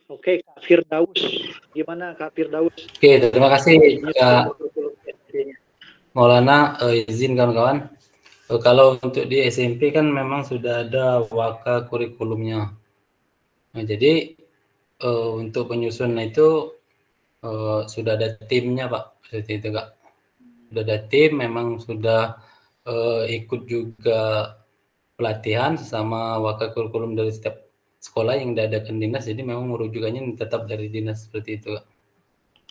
Oke, Kak Firdaus. Gimana Kak Firdaus? Oke, terima kasih Kak Maulana. Uh, izin kawan-kawan. Uh, kalau untuk di SMP kan memang sudah ada waka kurikulumnya. Nah, jadi uh, untuk penyusun itu uh, sudah ada timnya Pak. Seperti itu Kak. Sudah ada tim, memang sudah uh, ikut juga pelatihan sama waka kurikulum dari setiap sekolah yang diadakan dinas jadi memang merujukannya tetap dari dinas seperti itu kak.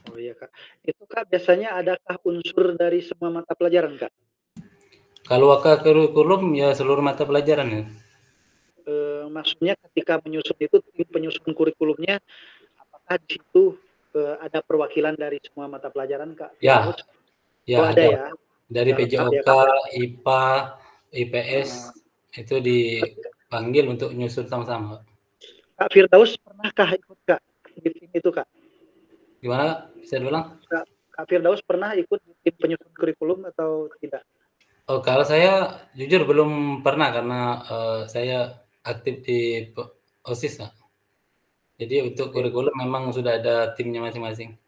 Oh iya kak, itu kak biasanya adakah unsur dari semua mata pelajaran kak? Kalau waka kurikulum ya seluruh mata pelajaran ya. E, maksudnya ketika menyusun itu tim penyusun kurikulumnya, apakah di situ e, ada perwakilan dari semua mata pelajaran kak? Ya, ya oh, ada, ada ya. Dari PJOK, IPA, IPS hmm. itu dipanggil untuk nyusun sama-sama. Kak Firdaus pernahkah ikut Kak di tim itu Kak? Gimana? Bisa diulang? Kak, Kak Firdaus pernah ikut di tim penyusun kurikulum atau tidak? Oh, kalau saya jujur belum pernah karena uh, saya aktif di OSIS Kak. Jadi untuk kurikulum memang sudah ada timnya masing-masing.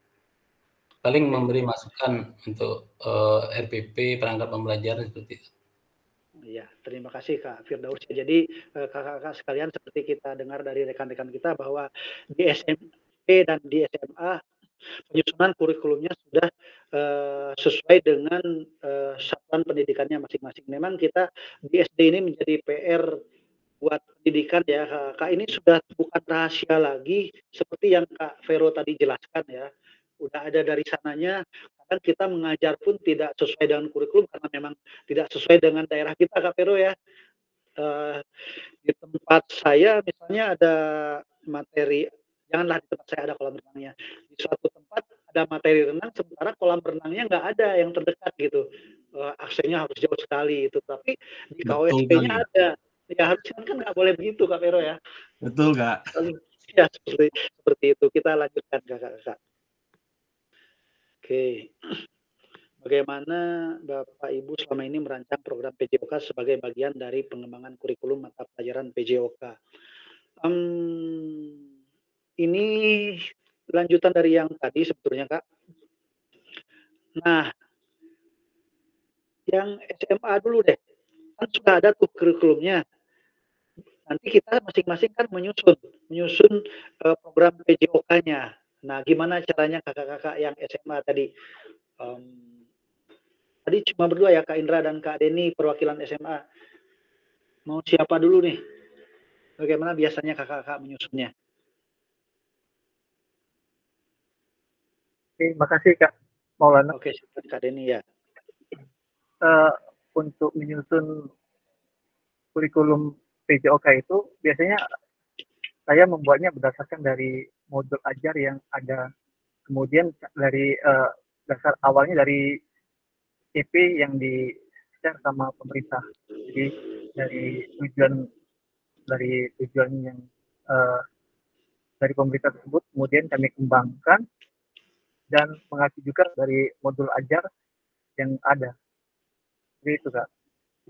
Paling memberi masukan untuk uh, eh, RPP perangkat pembelajaran seperti itu. Iya, terima kasih Kak Firdaus. Jadi eh, kakak-kakak sekalian seperti kita dengar dari rekan-rekan kita bahwa di SMP dan di SMA penyusunan kurikulumnya sudah uh, sesuai dengan uh, satuan pendidikannya masing-masing. Memang kita di SD ini menjadi PR buat pendidikan ya Kak. Ini sudah bukan rahasia lagi seperti yang Kak Vero tadi jelaskan ya. Udah ada dari sananya kan kita mengajar pun tidak sesuai dengan kurikulum karena memang tidak sesuai dengan daerah kita Kak Pero ya. Uh, di tempat saya misalnya ada materi janganlah di tempat saya ada kolam renangnya di suatu tempat ada materi renang sementara kolam renangnya nggak ada yang terdekat gitu uh, aksesnya harus jauh sekali itu tapi di KWSP-nya ada ya harusnya kan nggak boleh begitu Kak Pero ya betul kak ya seperti seperti itu kita lanjutkan kakak-kakak Oke. Bagaimana Bapak Ibu selama ini merancang program PJOK sebagai bagian dari pengembangan kurikulum mata pelajaran PJOK? Um, ini lanjutan dari yang tadi sebetulnya Kak. Nah, yang SMA dulu deh. Kan sudah ada tuh kurikulumnya. Nanti kita masing-masing kan menyusun, menyusun uh, program PJOK-nya. Nah, gimana caranya kakak-kakak yang SMA tadi? Um, tadi cuma berdua ya, Kak Indra dan Kak Deni perwakilan SMA. Mau siapa dulu nih? Bagaimana biasanya kakak-kakak menyusunnya? Oke, makasih Kak Maulana. Oke, silakan Kak Deni ya. Uh, untuk menyusun kurikulum PJOK itu biasanya saya membuatnya berdasarkan dari modul ajar yang ada kemudian dari uh, dasar awalnya dari IP yang di share sama pemerintah jadi dari tujuan dari tujuan yang uh, dari pemerintah tersebut kemudian kami kembangkan dan mengacu juga dari modul ajar yang ada. Jadi itu kak.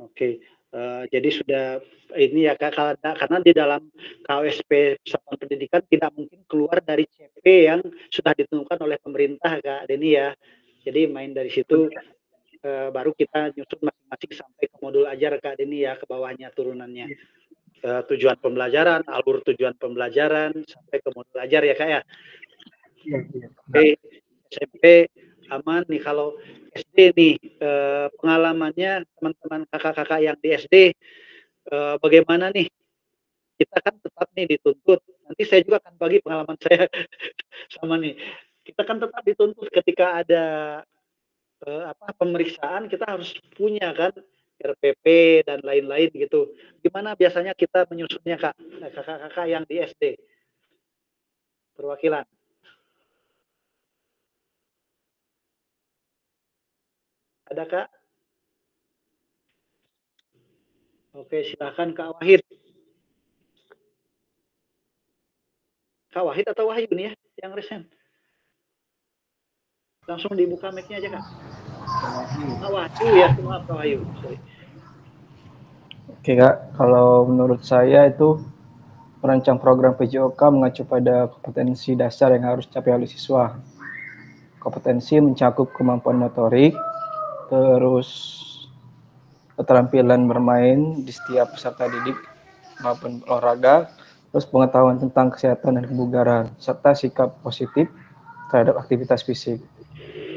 Oke, uh, jadi sudah ini ya kak karena, karena di dalam KWSP Satuan Pendidikan tidak mungkin keluar dari CP yang sudah ditentukan oleh pemerintah kak Deni ya. Jadi main dari situ uh, baru kita nyusun masing-masing sampai ke modul ajar kak Deni ya ke bawahnya turunannya. Uh, tujuan pembelajaran, alur tujuan pembelajaran sampai ke modul ajar ya kak ya. Iya, iya. Oke, SMP aman nih. Kalau SD nih eh, pengalamannya teman-teman kakak-kakak yang di SD eh, bagaimana nih? Kita kan tetap nih dituntut. Nanti saya juga akan bagi pengalaman saya sama nih. Kita kan tetap dituntut ketika ada eh, apa pemeriksaan kita harus punya kan RPP dan lain-lain gitu. Gimana biasanya kita menyusunnya kak? Kakak-kakak yang di SD perwakilan Ada Kak? Oke, silakan Kak Wahid. Kak Wahid atau Wahyu nih ya yang resen? Langsung dibuka mic-nya aja Kak. Kak Wahyu ya, maaf Kak Wahyu. Sorry. Oke Kak, kalau menurut saya itu merancang program PJOK mengacu pada kompetensi dasar yang harus dicapai oleh siswa. Kompetensi mencakup kemampuan motorik, terus keterampilan bermain di setiap peserta didik maupun olahraga, terus pengetahuan tentang kesehatan dan kebugaran, serta sikap positif terhadap aktivitas fisik.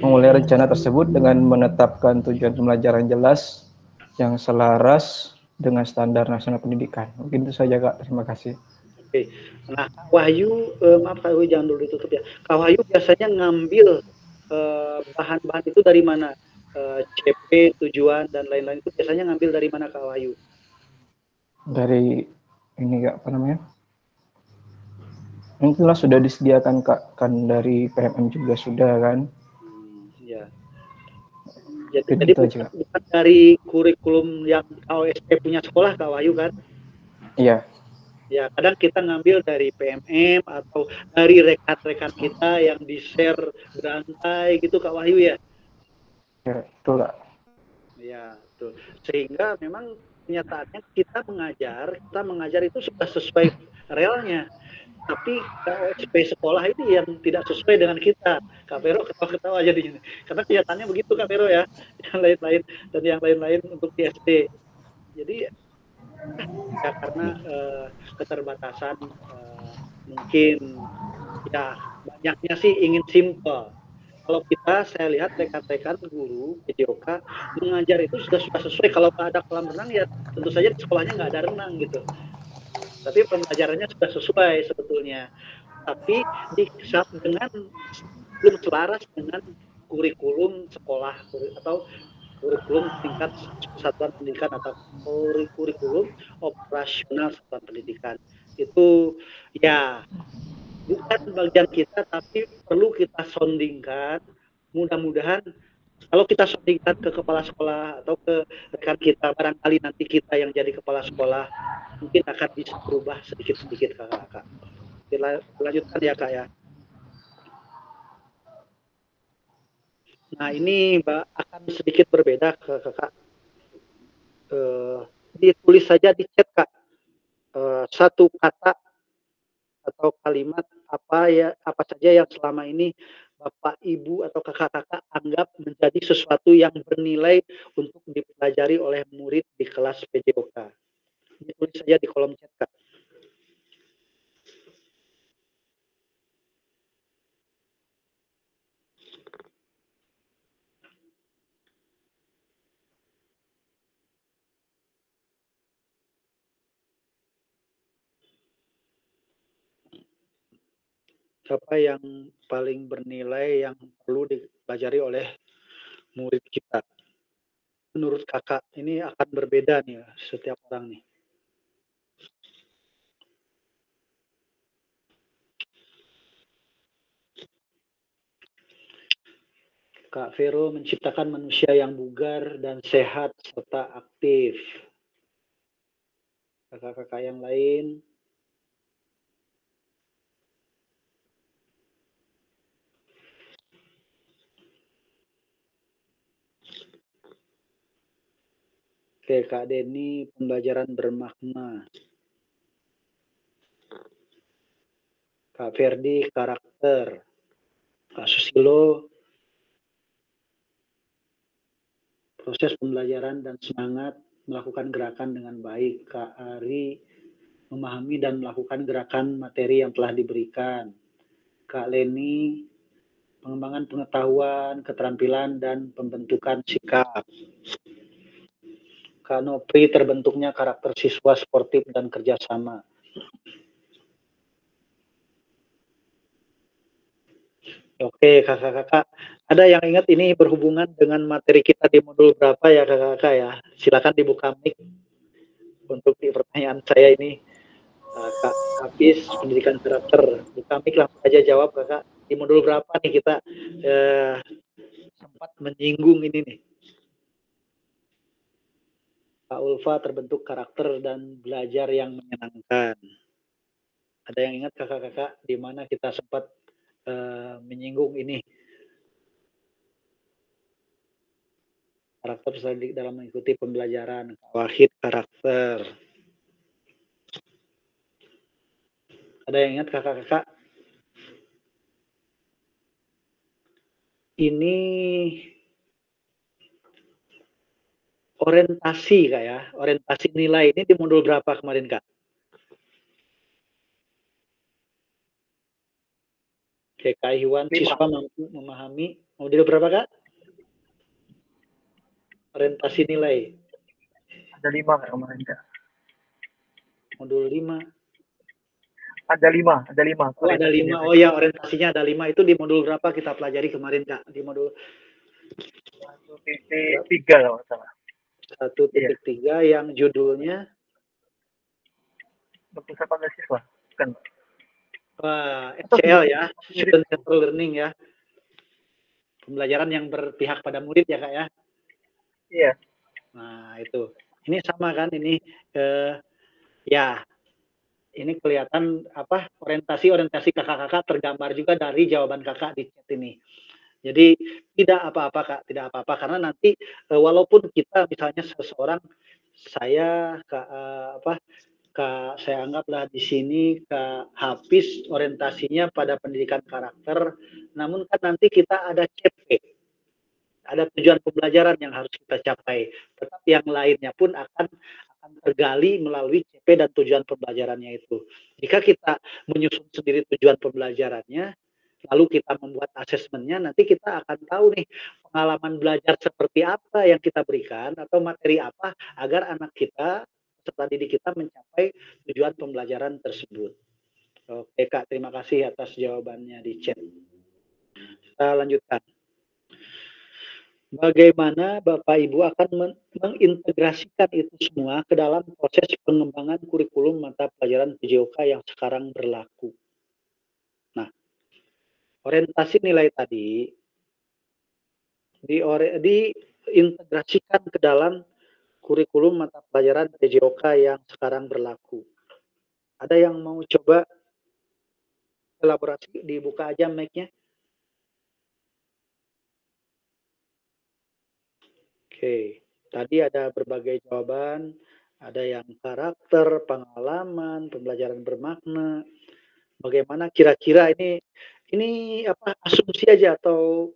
Memulai rencana tersebut dengan menetapkan tujuan pembelajaran jelas yang selaras dengan standar nasional pendidikan. Mungkin itu saja Kak, terima kasih. Oke, nah Wahyu, eh, maaf Kak Wahyu jangan dulu ditutup ya. Kak Wahyu biasanya ngambil eh, bahan-bahan eh, itu dari mana? Uh, eh, CP, tujuan dan lain-lain itu biasanya ngambil dari mana Kak Wahyu? Dari ini Kak, apa namanya? Mungkinlah sudah disediakan Kak, kan dari PMM juga sudah kan? Hmm, ya. Jadi, jadi bukan, bukan dari kurikulum yang KOSP punya sekolah Kak Wahyu kan? Iya. Ya, kadang kita ngambil dari PMM atau dari rekan-rekan kita yang di-share berantai gitu Kak Wahyu ya? Ya, betul Kak. Ya, betul. Sehingga memang kenyataannya kita mengajar, kita mengajar itu sudah sesuai realnya. Tapi KOSP sekolah ini yang tidak sesuai dengan kita. Kak Vero ketawa-ketawa aja di sini. Karena kenyataannya begitu Kak Vero ya. Yang lain-lain dan yang lain-lain untuk di SD. Jadi ya karena uh, keterbatasan uh, mungkin ya banyaknya sih ingin simple kalau kita saya lihat rekan-rekan guru PJOK mengajar itu sudah sudah sesuai. Kalau nggak ada kolam renang ya tentu saja di sekolahnya nggak ada renang gitu. Tapi pembelajarannya sudah sesuai sebetulnya. Tapi di, dengan belum selaras dengan kurikulum sekolah atau kurikulum tingkat satuan pendidikan atau kurikulum operasional satuan pendidikan. Itu ya bukan bagian kita tapi perlu kita sondingkan. Mudah-mudahan kalau kita sondingkan ke kepala sekolah atau ke rekan kita barangkali nanti kita yang jadi kepala sekolah mungkin akan bisa berubah sedikit-sedikit kakak-kakak lanjutkan ya kak ya. Nah ini mbak akan sedikit berbeda ke kakak. Uh, ditulis saja di chat kak. Uh, satu kata atau kalimat apa ya apa saja yang selama ini Bapak, Ibu atau kakak-kakak anggap menjadi sesuatu yang bernilai untuk dipelajari oleh murid di kelas PJOK. Ditulis saja di kolom chat, Kak. apa yang paling bernilai yang perlu dipelajari oleh murid kita? Menurut kakak, ini akan berbeda nih setiap orang nih. Kak Vero menciptakan manusia yang bugar dan sehat serta aktif. Kakak-kakak yang lain Oke, Kak Denny, pembelajaran bermakna. Kak Ferdi, karakter. Kak Susilo, proses pembelajaran dan semangat melakukan gerakan dengan baik. Kak Ari, memahami dan melakukan gerakan materi yang telah diberikan. Kak Leni, pengembangan pengetahuan, keterampilan, dan pembentukan sikap. Kak Nopri terbentuknya karakter siswa sportif dan kerjasama. Oke, kakak-kakak. Ada yang ingat ini berhubungan dengan materi kita di modul berapa ya kakak-kakak ya? Silakan dibuka mic untuk di pertanyaan saya ini. Kak Hafiz, pendidikan karakter. Buka mic langsung aja jawab kakak. Di modul berapa nih kita uh, sempat menyinggung ini nih? Ulfa terbentuk karakter dan belajar yang menyenangkan. Ada yang ingat kakak-kakak di mana kita sempat uh, menyinggung ini? Karakter dalam mengikuti pembelajaran. Wahid karakter. Ada yang ingat kakak-kakak? Ini orientasi kak ya, orientasi nilai ini di modul berapa kemarin kak? Oke, Kak Iwan, siswa mampu memahami modul berapa kak? Orientasi nilai. Ada lima kak kemarin kak. Modul lima. Ada lima, ada lima. Oh, ada lima. Oh ya, orientasinya ada lima. Itu di modul berapa kita pelajari kemarin kak? Di modul satu titik tiga kalau salah. Satu titik tiga yang judulnya pada siswa, kan? Wah, SCL ya, Student Central Learning ya. Pembelajaran yang berpihak pada murid ya kak ya. Iya. Nah itu, ini sama kan ini eh, ya ini kelihatan apa orientasi orientasi kakak-kakak tergambar juga dari jawaban kakak di chat ini. Jadi tidak apa-apa kak, tidak apa-apa karena nanti eh, walaupun kita misalnya seseorang saya kak eh, apa kak saya anggaplah di sini kak Hafiz orientasinya pada pendidikan karakter, namun kan nanti kita ada CP, ada tujuan pembelajaran yang harus kita capai. Tetapi yang lainnya pun akan akan tergali melalui CP dan tujuan pembelajarannya itu. Jika kita menyusun sendiri tujuan pembelajarannya, lalu kita membuat asesmennya, nanti kita akan tahu nih pengalaman belajar seperti apa yang kita berikan atau materi apa agar anak kita peserta didik kita mencapai tujuan pembelajaran tersebut. Oke Kak, terima kasih atas jawabannya di chat. Kita lanjutkan. Bagaimana Bapak Ibu akan men- mengintegrasikan itu semua ke dalam proses pengembangan kurikulum mata pelajaran PJOK yang sekarang berlaku? Orientasi nilai tadi diore- diintegrasikan ke dalam kurikulum mata pelajaran PJOK yang sekarang berlaku. Ada yang mau coba elaborasi? Dibuka aja mic-nya. Oke, tadi ada berbagai jawaban, ada yang karakter, pengalaman, pembelajaran bermakna. Bagaimana kira-kira ini ini apa asumsi aja atau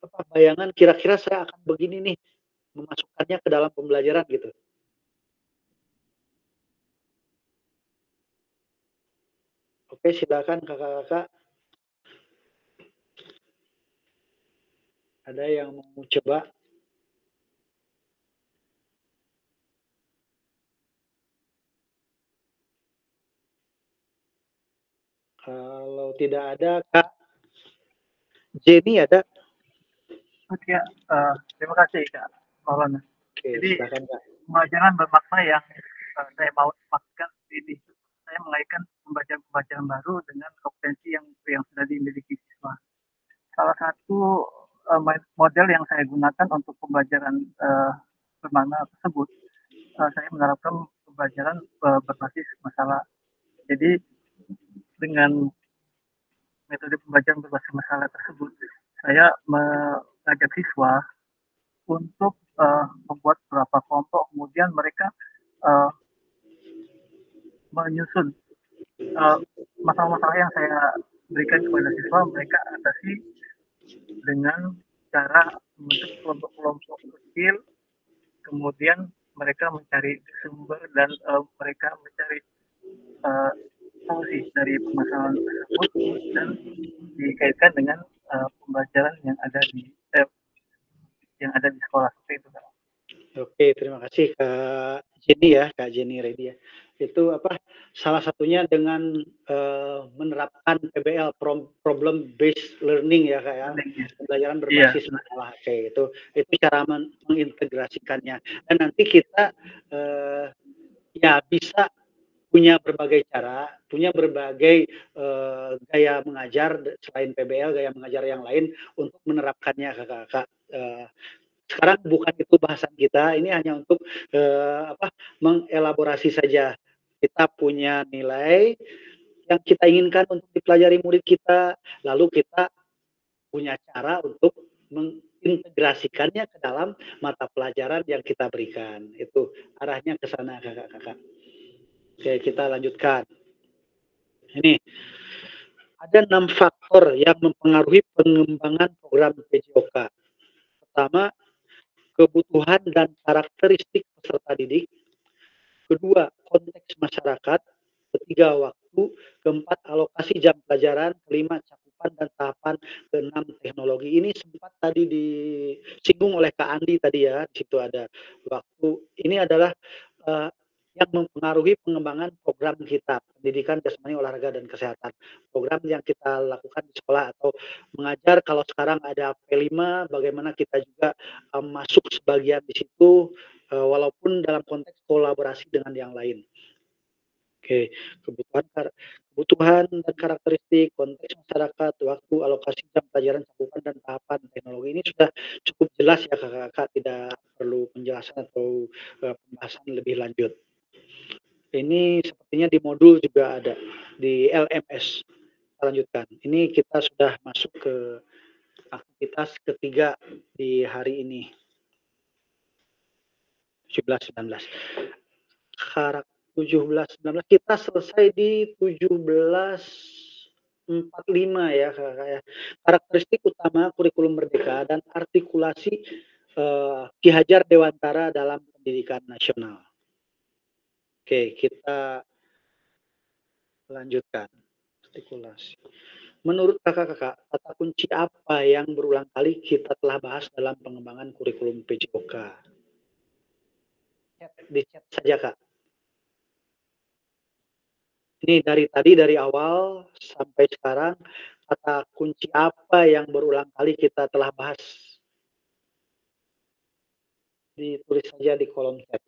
apa bayangan kira-kira saya akan begini nih memasukkannya ke dalam pembelajaran gitu. Oke, silakan kakak-kakak. Ada yang mau coba? Kalau tidak ada, Kak Jenny ada? Oke, ya. Eh, terima kasih Kak Maulana. Oke, Jadi silakan Kak. pembelajaran bermakna yang eh, saya mau maksudkan ini. Saya mengaitkan pembelajaran-pembelajaran baru dengan kompetensi yang yang sudah dimiliki siswa. Salah satu uh, model yang saya gunakan untuk pembelajaran uh, bermakna tersebut, uh, saya menerapkan pembelajaran uh, berbasis masalah. Jadi dengan metode pembelajaran berbasis masalah tersebut, saya mengajak siswa untuk uh, membuat beberapa kelompok, kemudian mereka uh, menyusun masalah-masalah uh, yang saya berikan kepada siswa, mereka atasi dengan cara membentuk kelompok-kelompok kecil, kemudian mereka mencari sumber dan uh, mereka mencari uh, solusi dari permasalahan tersebut dan dikaitkan dengan uh, pembelajaran yang ada di eh, yang ada di sekolah seperti itu Kak. Oke, terima kasih Kak Jenny ya, Kak Jenny Redi ya. Itu apa? Salah satunya dengan uh, menerapkan PBL problem based learning ya Kak ya. Pembelajaran berbasis yeah. masalah. Oke, itu itu cara men mengintegrasikannya. Dan nanti kita uh, ya bisa punya berbagai cara, punya berbagai uh, gaya mengajar selain PBL, gaya mengajar yang lain untuk menerapkannya kakak-kakak. Uh, sekarang bukan itu bahasan kita, ini hanya untuk uh, apa mengelaborasi saja. Kita punya nilai yang kita inginkan untuk dipelajari murid kita, lalu kita punya cara untuk mengintegrasikannya ke dalam mata pelajaran yang kita berikan. Itu arahnya ke sana kakak-kakak. Oke, kita lanjutkan. Ini ada enam faktor yang mempengaruhi pengembangan program PJOK. Pertama, kebutuhan dan karakteristik peserta didik. Kedua, konteks masyarakat. Ketiga, waktu. Keempat, alokasi jam pelajaran. Kelima, cakupan dan tahapan. Keenam, teknologi. Ini sempat tadi disinggung oleh Kak Andi tadi ya. Di situ ada waktu. Ini adalah uh, yang mempengaruhi pengembangan program kita, pendidikan jasmani, olahraga, dan kesehatan. Program yang kita lakukan di sekolah atau mengajar, kalau sekarang ada P5, bagaimana kita juga um, masuk sebagian di situ, uh, walaupun dalam konteks kolaborasi dengan yang lain. Oke, kebutuhan kebutuhan dan karakteristik, konteks masyarakat, waktu, alokasi jam pelajaran, cakupan dan tahapan teknologi ini sudah cukup jelas ya kakak-kakak, tidak perlu penjelasan atau uh, pembahasan lebih lanjut. Ini sepertinya di modul juga ada di LMS. Kita lanjutkan. Ini kita sudah masuk ke aktivitas ketiga di hari ini. 17 19. Karak 17 19 kita selesai di 17 45 ya kakak ya. Karakteristik utama kurikulum merdeka dan artikulasi uh, Ki Hajar Dewantara dalam pendidikan nasional. Oke, kita lanjutkan artikulasi. Menurut kakak-kakak, kata kunci apa yang berulang kali kita telah bahas dalam pengembangan kurikulum PJOK? Di chat saja kak. Ini dari tadi, dari awal sampai sekarang, kata kunci apa yang berulang kali kita telah bahas? Ditulis saja di kolom chat.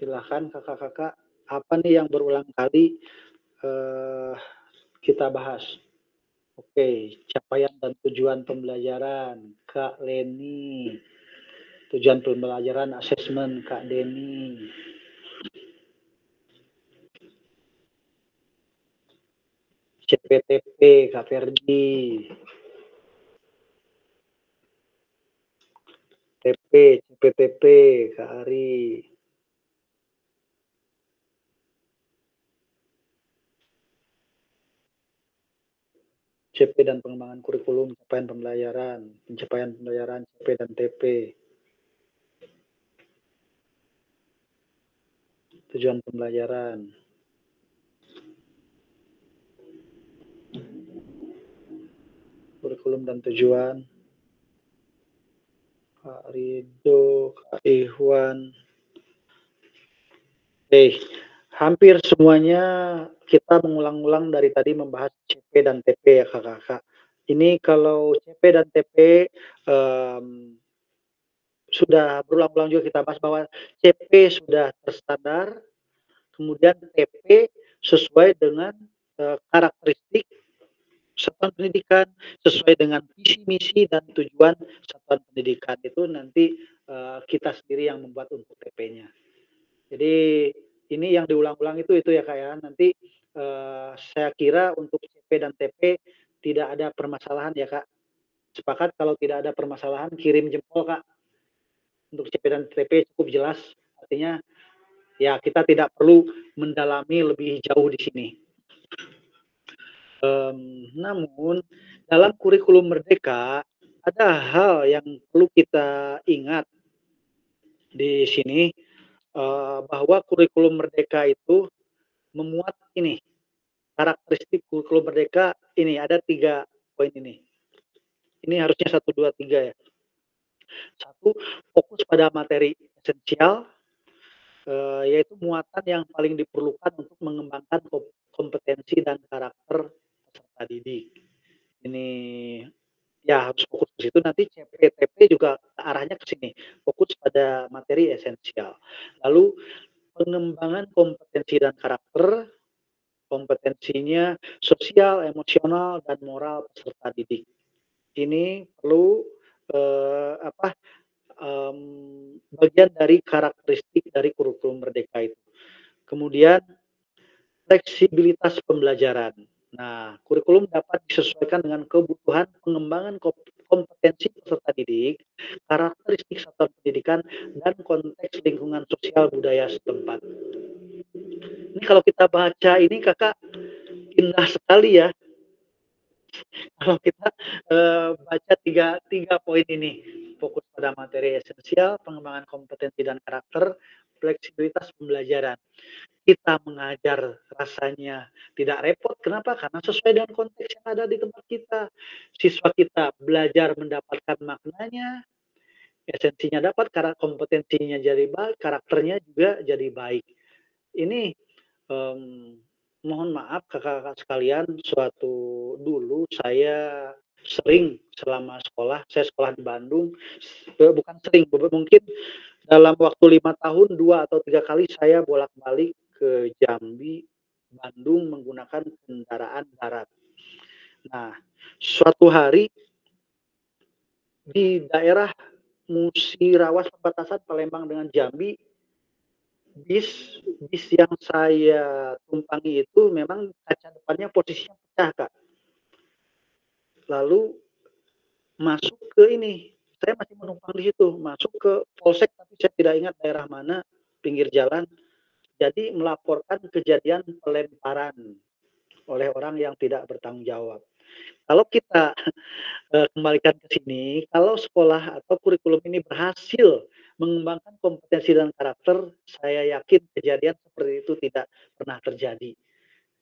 Silahkan kakak-kakak apa nih yang berulang kali uh, kita bahas. Oke, capaian dan tujuan pembelajaran Kak Leni. Tujuan pembelajaran asesmen Kak Deni. CPTP Kak Ferdi. TP, CPTP Kak Ari. CP dan pengembangan kurikulum, pencapaian pembelajaran, pencapaian pembelajaran CP dan TP. Tujuan pembelajaran. Kurikulum dan tujuan. Kak Rido, Kak Ikhwan. Oke, eh, hampir semuanya kita mengulang-ulang dari tadi membahas CP dan TP ya kakak-kakak. Ini kalau CP dan TP um, sudah berulang-ulang juga kita bahas bahwa CP sudah terstandar, kemudian TP sesuai dengan uh, karakteristik satuan pendidikan sesuai dengan visi misi dan tujuan satuan pendidikan itu nanti uh, kita sendiri yang membuat untuk TP-nya. Jadi ini yang diulang-ulang itu itu ya kak ya. Nanti uh, saya kira untuk CP dan TP tidak ada permasalahan ya kak. Sepakat kalau tidak ada permasalahan kirim jempol kak. Untuk CP dan TP cukup jelas. Artinya ya kita tidak perlu mendalami lebih jauh di sini. Um, namun dalam kurikulum merdeka ada hal yang perlu kita ingat di sini uh, bahwa kurikulum merdeka itu memuat ini karakteristik kurikulum merdeka ini ada tiga poin ini. Ini harusnya satu dua tiga ya. Satu fokus pada materi esensial uh, yaitu muatan yang paling diperlukan untuk mengembangkan kompetensi dan karakter peserta didik. Ini ya harus fokus ke situ nanti CPTP juga arahnya ke sini fokus pada materi esensial lalu pengembangan kompetensi dan karakter kompetensinya sosial emosional dan moral peserta didik. Ini perlu eh, apa um, bagian dari karakteristik dari kurikulum merdeka itu. Kemudian fleksibilitas pembelajaran. Nah, kurikulum dapat disesuaikan dengan kebutuhan pengembangan kompetensi peserta didik, karakteristik satuan pendidikan, dan konteks lingkungan sosial budaya setempat. Ini kalau kita baca ini kakak indah sekali ya. Kalau kita uh, baca tiga, tiga poin ini, fokus pada materi esensial, pengembangan kompetensi dan karakter, fleksibilitas pembelajaran kita mengajar rasanya tidak repot. Kenapa? Karena sesuai dengan konteks yang ada di tempat kita. Siswa kita belajar mendapatkan maknanya, esensinya dapat, karena kompetensinya jadi baik, karakternya juga jadi baik. Ini um, mohon maaf kakak-kakak sekalian, suatu dulu saya sering selama sekolah, saya sekolah di Bandung, bukan sering, mungkin dalam waktu lima tahun dua atau tiga kali saya bolak-balik ke Jambi, Bandung menggunakan kendaraan darat. Nah, suatu hari di daerah Musirawas perbatasan Palembang dengan Jambi, bis bis yang saya tumpangi itu memang kaca depannya posisinya pecah kak. Lalu masuk ke ini, saya masih menumpang di situ, masuk ke polsek tapi saya tidak ingat daerah mana, pinggir jalan jadi melaporkan kejadian pelemparan oleh orang yang tidak bertanggung jawab. Kalau kita uh, kembalikan ke sini, kalau sekolah atau kurikulum ini berhasil mengembangkan kompetensi dan karakter, saya yakin kejadian seperti itu tidak pernah terjadi.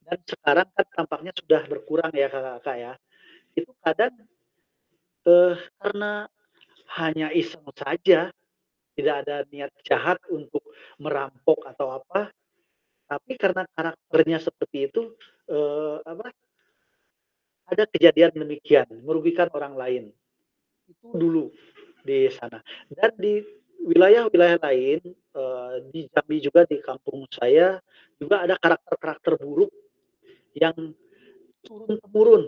Dan sekarang kan tampaknya sudah berkurang ya kakak-kakak ya. Itu kadang uh, karena hanya iseng saja. Tidak ada niat jahat untuk merampok atau apa. Tapi karena karakternya seperti itu eh, apa ada kejadian demikian merugikan orang lain. Itu dulu di sana. Dan di wilayah-wilayah lain eh, di Jambi juga di kampung saya juga ada karakter-karakter buruk yang turun temurun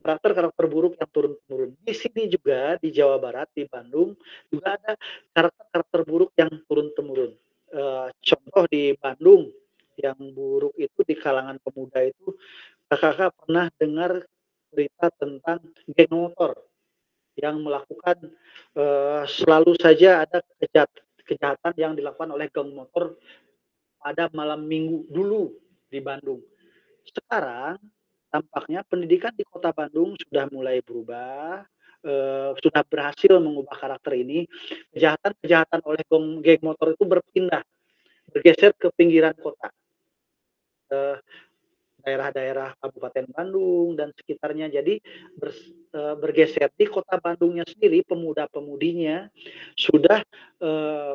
karakter-karakter buruk yang turun temurun. Di sini juga di Jawa Barat, di Bandung juga ada karakter-karakter buruk yang turun temurun. E, contoh di Bandung yang buruk itu di kalangan pemuda itu kakak-kakak pernah dengar berita tentang geng motor yang melakukan e, selalu saja ada kejahat, kejahatan yang dilakukan oleh geng motor pada malam minggu dulu di Bandung. Sekarang tampaknya pendidikan di kota Bandung sudah mulai berubah, uh, sudah berhasil mengubah karakter ini. Kejahatan-kejahatan oleh geng, motor itu berpindah, bergeser ke pinggiran kota. daerah daerah-daerah Kabupaten Bandung dan sekitarnya. Jadi uh, bergeser di kota Bandungnya sendiri pemuda-pemudinya sudah uh,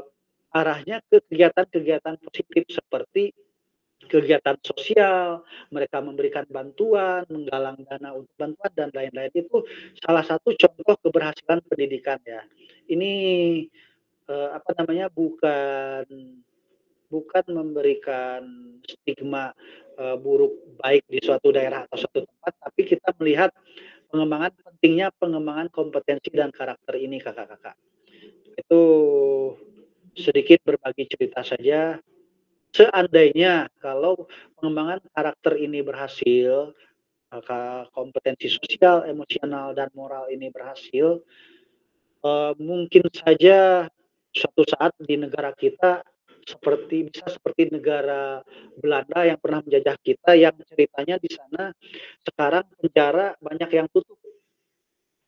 arahnya ke kegiatan-kegiatan positif seperti kegiatan sosial, mereka memberikan bantuan, menggalang dana untuk bantuan dan lain-lain itu salah satu contoh keberhasilan pendidikan ya. Ini eh, apa namanya bukan bukan memberikan stigma eh, buruk baik di suatu daerah atau suatu tempat, tapi kita melihat pengembangan pentingnya pengembangan kompetensi dan karakter ini kakak-kakak. Itu sedikit berbagi cerita saja seandainya kalau pengembangan karakter ini berhasil, maka kompetensi sosial, emosional, dan moral ini berhasil, uh, mungkin saja suatu saat di negara kita seperti bisa seperti negara Belanda yang pernah menjajah kita yang ceritanya di sana sekarang penjara banyak yang tutup.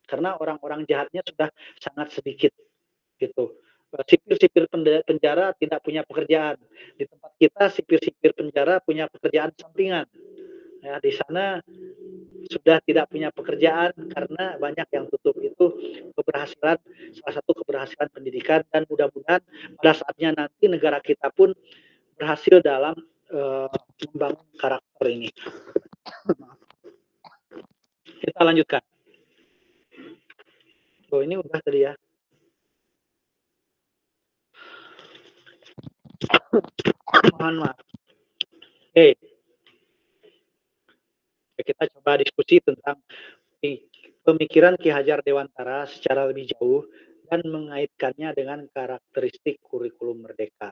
Karena orang-orang jahatnya sudah sangat sedikit gitu sipir-sipir penjara tidak punya pekerjaan. Di tempat kita sipir-sipir penjara punya pekerjaan sampingan. Ya, di sana sudah tidak punya pekerjaan karena banyak yang tutup itu keberhasilan salah satu keberhasilan pendidikan dan mudah-mudahan pada saatnya nanti negara kita pun berhasil dalam uh, membangun karakter ini. Kita lanjutkan. Oh ini udah tadi ya. Mohon maaf. Oke. Kita coba diskusi tentang pemikiran Ki Hajar Dewantara secara lebih jauh dan mengaitkannya dengan karakteristik kurikulum merdeka.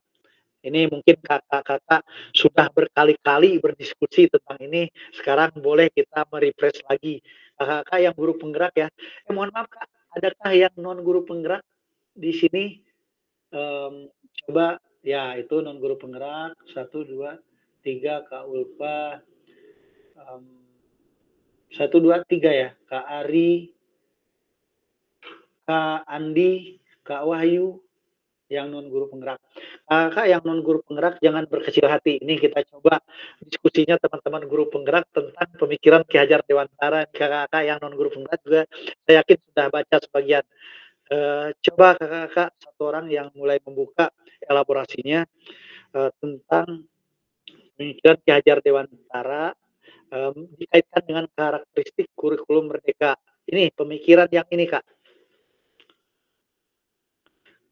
Ini mungkin kakak-kakak sudah berkali-kali berdiskusi tentang ini. Sekarang boleh kita merefresh lagi. Kakak-kakak yang guru penggerak ya. Eh, mohon maaf kak, adakah yang non guru penggerak di sini? Um, coba Ya, itu non guru penggerak satu dua tiga Kak Ulfa satu dua tiga ya Kak Ari, Kak Andi, Kak Wahyu yang non guru penggerak. Kak yang non guru penggerak jangan berkecil hati. Ini kita coba diskusinya teman-teman guru penggerak tentang pemikiran Ki Hajar Dewantara. Kakak-kakak yang non guru penggerak juga saya yakin sudah baca sebagian. Uh, coba kakak-kakak satu orang yang mulai membuka elaborasinya uh, tentang pemikiran Ki Hajar Dewantara um, dikaitkan dengan karakteristik kurikulum merdeka. Ini pemikiran yang ini Kak.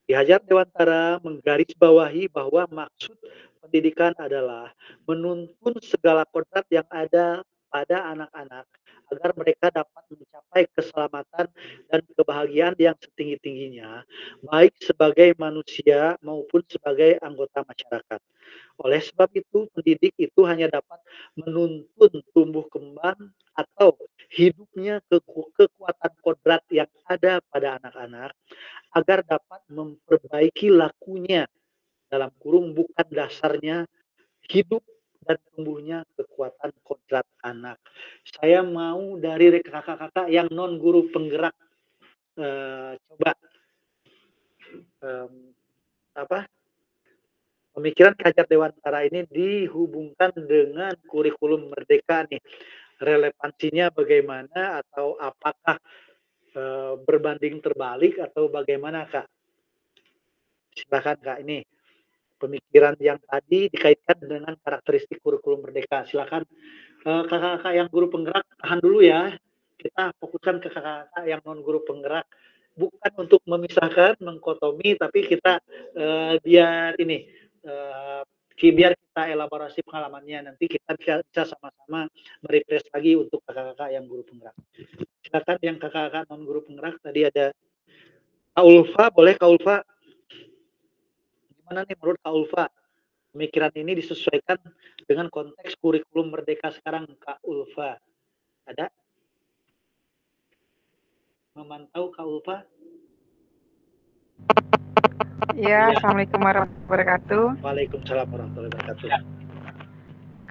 Ki Hajar Dewantara menggarisbawahi bahwa maksud pendidikan adalah menuntun segala kodrat yang ada pada anak-anak agar mereka dapat mencapai keselamatan dan kebahagiaan yang setinggi-tingginya, baik sebagai manusia maupun sebagai anggota masyarakat. Oleh sebab itu, pendidik itu hanya dapat menuntun tumbuh kembang atau hidupnya ke kekuatan kodrat yang ada pada anak-anak agar dapat memperbaiki lakunya dalam kurung bukan dasarnya hidup dan tumbuhnya kekuatan kodrat anak. Saya mau dari kakak-kakak yang non guru penggerak uh, coba um, apa pemikiran kajar Dewantara ini dihubungkan dengan kurikulum merdeka nih. Relevansinya bagaimana atau apakah uh, berbanding terbalik atau bagaimana kak? Silakan kak ini pemikiran yang tadi dikaitkan dengan karakteristik kurikulum merdeka. Silakan eh, kakak-kakak yang guru penggerak tahan dulu ya. Kita fokuskan ke kakak-kakak yang non guru penggerak bukan untuk memisahkan, mengkotomi, tapi kita uh, biar ini uh, biar kita elaborasi pengalamannya nanti kita bisa, bisa sama-sama merefresh lagi untuk kakak-kakak yang guru penggerak. Silakan yang kakak-kakak non guru penggerak tadi ada Kak Ulfa, boleh Kak Ulfa Gimana nih menurut Kak Ulfa? Pemikiran ini disesuaikan dengan konteks kurikulum merdeka sekarang Kak Ulfa. Ada? Memantau Kak Ulfa? Ya, ya. Assalamualaikum warahmatullahi wabarakatuh. Waalaikumsalam warahmatullahi wabarakatuh.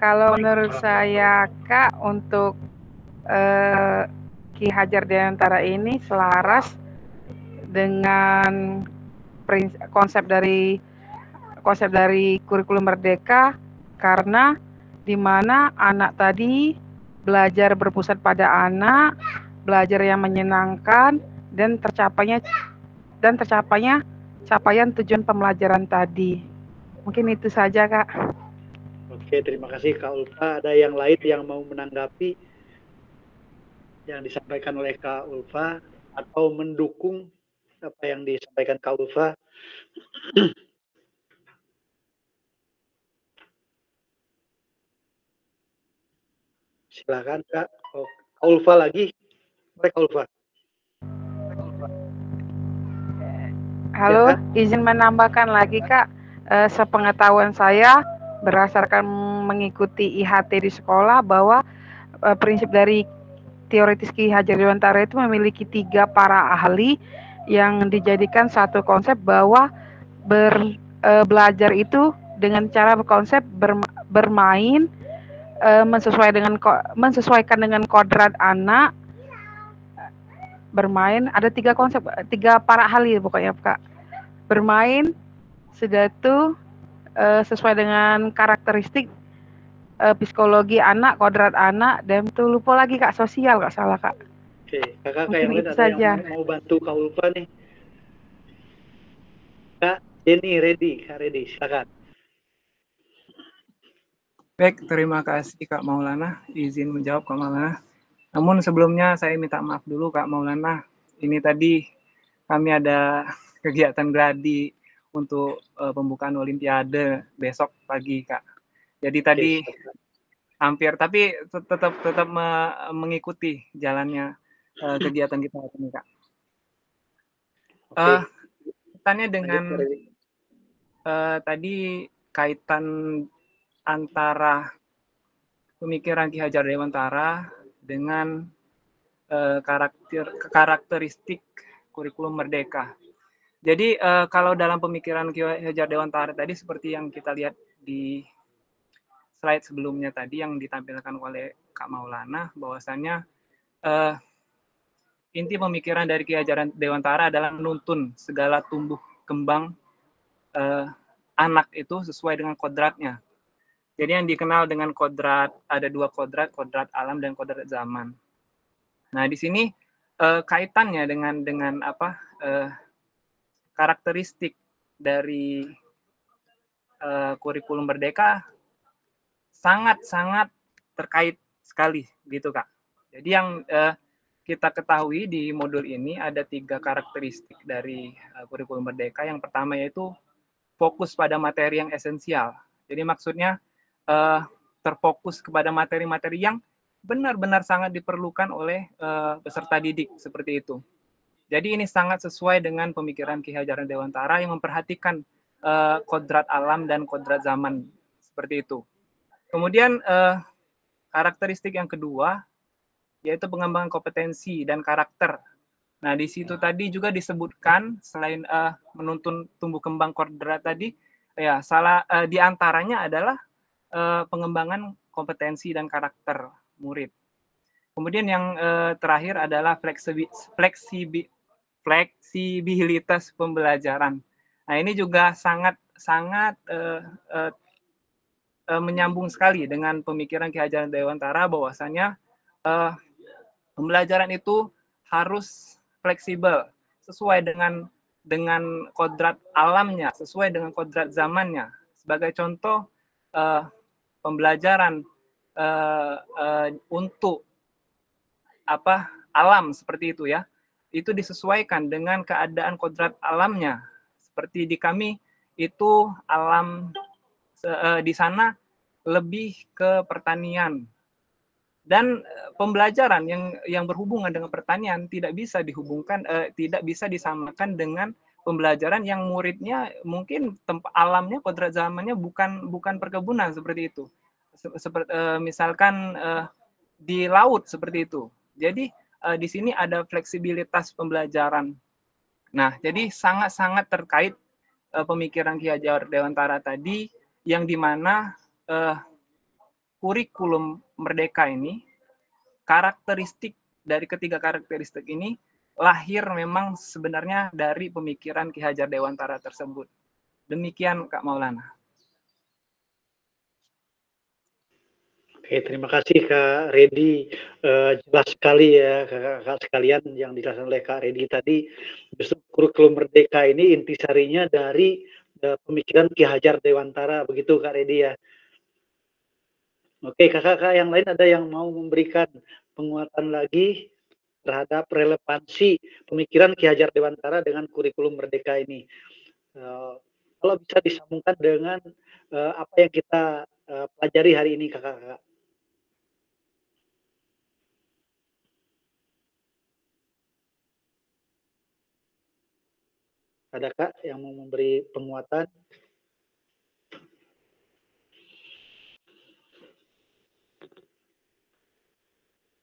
Kalau menurut saya Kak untuk eh, Ki Hajar Dewantara ini selaras dengan konsep dari konsep dari kurikulum merdeka karena di mana anak tadi belajar berpusat pada anak belajar yang menyenangkan dan tercapainya dan tercapainya capaian tujuan pembelajaran tadi. Mungkin itu saja, Kak. Oke, terima kasih Kak Ulfa. Ada yang lain yang mau menanggapi yang disampaikan oleh Kak Ulfa atau mendukung apa yang disampaikan Kak Ulfa? Silakan Kak. Oh, Ulfa lagi. Kak Ulfa. Halo, izin menambahkan lagi Kak, eh, sepengetahuan saya berdasarkan mengikuti IHT di sekolah bahwa eh, prinsip dari teoritis Ki Hajar Dewantara itu memiliki tiga para ahli yang dijadikan satu konsep bahwa ber, eh, belajar itu dengan cara berkonsep berma, bermain eh, mensesuaikan dengan mensesuaikan dengan kodrat anak bermain ada tiga konsep tiga para ahli pokoknya kak. Bermain sudah itu uh, sesuai dengan karakteristik uh, psikologi anak kodrat anak dan itu lupa lagi kak sosial kak salah kak. Oke kakak kayak yang lain ada saja. yang mau bantu kak lupa nih? Kak Jenny ready? Kak ready silakan Baik, terima kasih Kak Maulana. Izin menjawab Kak Maulana. Namun sebelumnya saya minta maaf dulu Kak Maulana. Ini tadi kami ada kegiatan gladi untuk uh, pembukaan Olimpiade besok pagi Kak. Jadi tadi hampir tapi tetap tetap me mengikuti jalannya uh, kegiatan kita ini Kak. Uh, tanya dengan uh, tadi kaitan antara pemikiran Ki Hajar Dewantara dengan uh, karakter karakteristik kurikulum merdeka. Jadi uh, kalau dalam pemikiran Ki Hajar Dewantara tadi seperti yang kita lihat di slide sebelumnya tadi yang ditampilkan oleh Kak Maulana bahwasannya uh, inti pemikiran dari Ki Hajar Dewantara adalah menuntun segala tumbuh kembang uh, anak itu sesuai dengan kodratnya jadi yang dikenal dengan kodrat ada dua kodrat, kodrat alam dan kodrat zaman. Nah di sini eh, kaitannya dengan dengan apa eh, karakteristik dari eh, kurikulum merdeka sangat sangat terkait sekali gitu kak. Jadi yang eh, kita ketahui di modul ini ada tiga karakteristik dari uh, kurikulum merdeka. Yang pertama yaitu fokus pada materi yang esensial. Jadi maksudnya uh, terfokus kepada materi-materi yang benar-benar sangat diperlukan oleh uh, peserta didik seperti itu. Jadi ini sangat sesuai dengan pemikiran Ki Hajar Dewantara yang memperhatikan uh, kodrat alam dan kodrat zaman seperti itu. Kemudian uh, karakteristik yang kedua yaitu pengembangan kompetensi dan karakter. Nah di situ tadi juga disebutkan selain uh, menuntun tumbuh kembang kodrat tadi, ya salah uh, di antaranya adalah uh, pengembangan kompetensi dan karakter murid. Kemudian yang uh, terakhir adalah fleksibi, fleksibi, fleksibilitas pembelajaran. Nah ini juga sangat sangat uh, menyambung sekali dengan pemikiran Ki Hajar Dewantara bahwasanya pembelajaran itu harus fleksibel sesuai dengan dengan kodrat alamnya, sesuai dengan kodrat zamannya. Sebagai contoh, pembelajaran uh, uh, untuk apa alam seperti itu ya. Itu disesuaikan dengan keadaan kodrat alamnya. Seperti di kami itu alam uh, di sana lebih ke pertanian. Dan pembelajaran yang yang berhubungan dengan pertanian tidak bisa dihubungkan uh, tidak bisa disamakan dengan pembelajaran yang muridnya mungkin tempat alamnya kodrat zamannya bukan bukan perkebunan seperti itu. Seperti uh, misalkan uh, di laut seperti itu. Jadi uh, di sini ada fleksibilitas pembelajaran. Nah jadi sangat sangat terkait pemikiran Ki Hajar Dewantara tadi yang di mana kurikulum merdeka ini karakteristik dari ketiga karakteristik ini lahir memang sebenarnya dari pemikiran Ki Hajar Dewantara tersebut. Demikian Kak Maulana. Oke, terima kasih Kak Redi. Uh, jelas sekali ya kakak-kakak sekalian yang dijelaskan oleh Kak Redi tadi. Justru kurikulum merdeka ini intisarinya dari uh, pemikiran Ki Hajar Dewantara, begitu Kak Redi ya. Oke, kakak-kakak yang lain ada yang mau memberikan penguatan lagi terhadap relevansi pemikiran Ki Hajar Dewantara dengan kurikulum merdeka ini. Uh, kalau bisa disambungkan dengan uh, apa yang kita uh, pelajari hari ini kakak-kakak. Ada Kak yang mau memberi penguatan?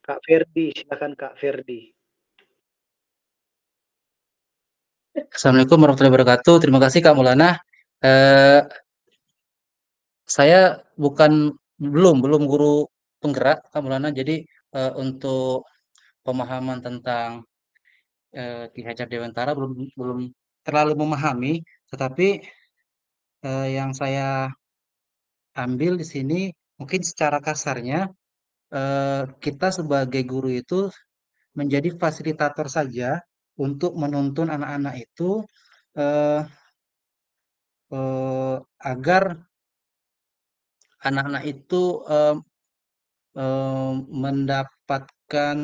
Kak Ferdi, silakan Kak Ferdi. Assalamualaikum warahmatullahi wabarakatuh. Terima kasih Kak Mulana. Eh, saya bukan belum belum guru penggerak Kak Mulana. Jadi eh, untuk pemahaman tentang eh, Ki Hajar Dewantara belum belum terlalu memahami, tetapi eh, yang saya ambil di sini mungkin secara kasarnya eh, kita sebagai guru itu menjadi fasilitator saja untuk menuntun anak-anak itu eh, eh, agar anak-anak itu eh, eh, mendapatkan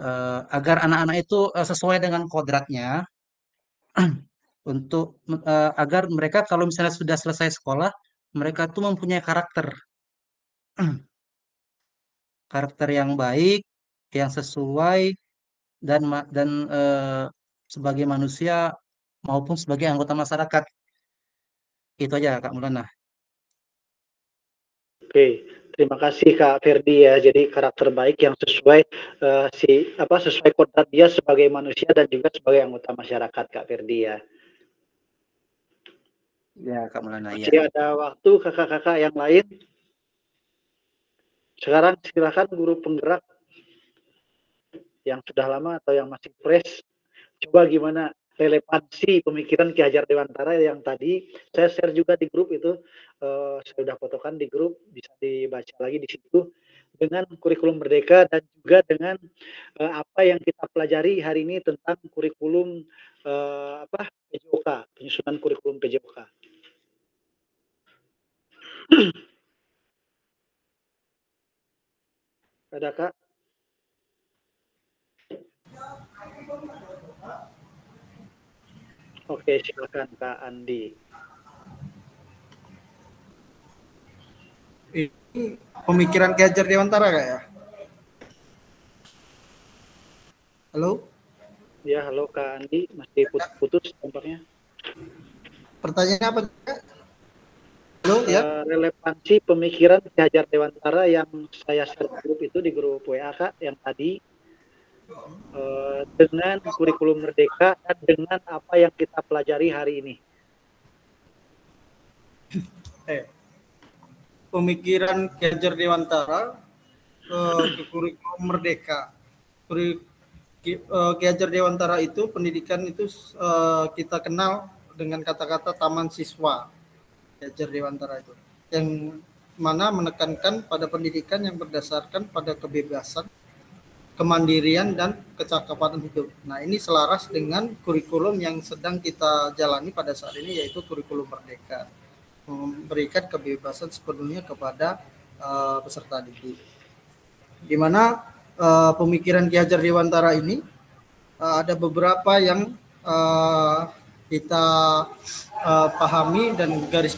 eh, agar anak-anak itu eh, sesuai dengan kodratnya untuk uh, agar mereka kalau misalnya sudah selesai sekolah, mereka tuh mempunyai karakter. karakter yang baik, yang sesuai dan dan uh, sebagai manusia maupun sebagai anggota masyarakat. Itu aja Kak Mulana. Oke, terima kasih Kak Ferdi ya. Jadi karakter baik yang sesuai uh, si apa sesuai kodrat dia sebagai manusia dan juga sebagai anggota masyarakat Kak Ferdi ya. Ya, Kak Mulana. Masih ya. ada waktu kakak-kakak yang lain. Sekarang silakan guru penggerak yang sudah lama atau yang masih fresh. Coba gimana relevansi pemikiran Ki Hajar Dewantara yang tadi saya share juga di grup itu. Uh, saya sudah fotokan di grup, bisa dibaca lagi di situ dengan kurikulum merdeka dan juga dengan uh, apa yang kita pelajari hari ini tentang kurikulum uh, apa PJOK, penyusunan kurikulum PJOK. Ada kak? Oke, silakan Kak Andi. Ini pemikiran Ki Hajar Dewantara kak ya? Halo? Ya, halo Kak Andi, masih putus-putus tampaknya. Pertanyaan apa kak? Halo, ya. Uh, relevansi pemikiran Ki Hajar Dewantara yang saya share grup itu di grup WA Kak yang tadi uh, dengan kurikulum merdeka dan dengan apa yang kita pelajari hari ini. Eh, pemikiran Ki Hajar Dewantara uh, ke kurikulum merdeka. Ki, uh, Ki Hajar Dewantara itu pendidikan itu uh, kita kenal dengan kata-kata taman siswa Hajar Dewantara itu yang mana menekankan pada pendidikan yang berdasarkan pada kebebasan, kemandirian dan kecakapan hidup. Nah, ini selaras dengan kurikulum yang sedang kita jalani pada saat ini yaitu kurikulum merdeka. Memberikan kebebasan sepenuhnya kepada uh, peserta didik. Di mana uh, pemikiran Ki Hajar Dewantara ini uh, ada beberapa yang uh, kita uh, pahami dan garis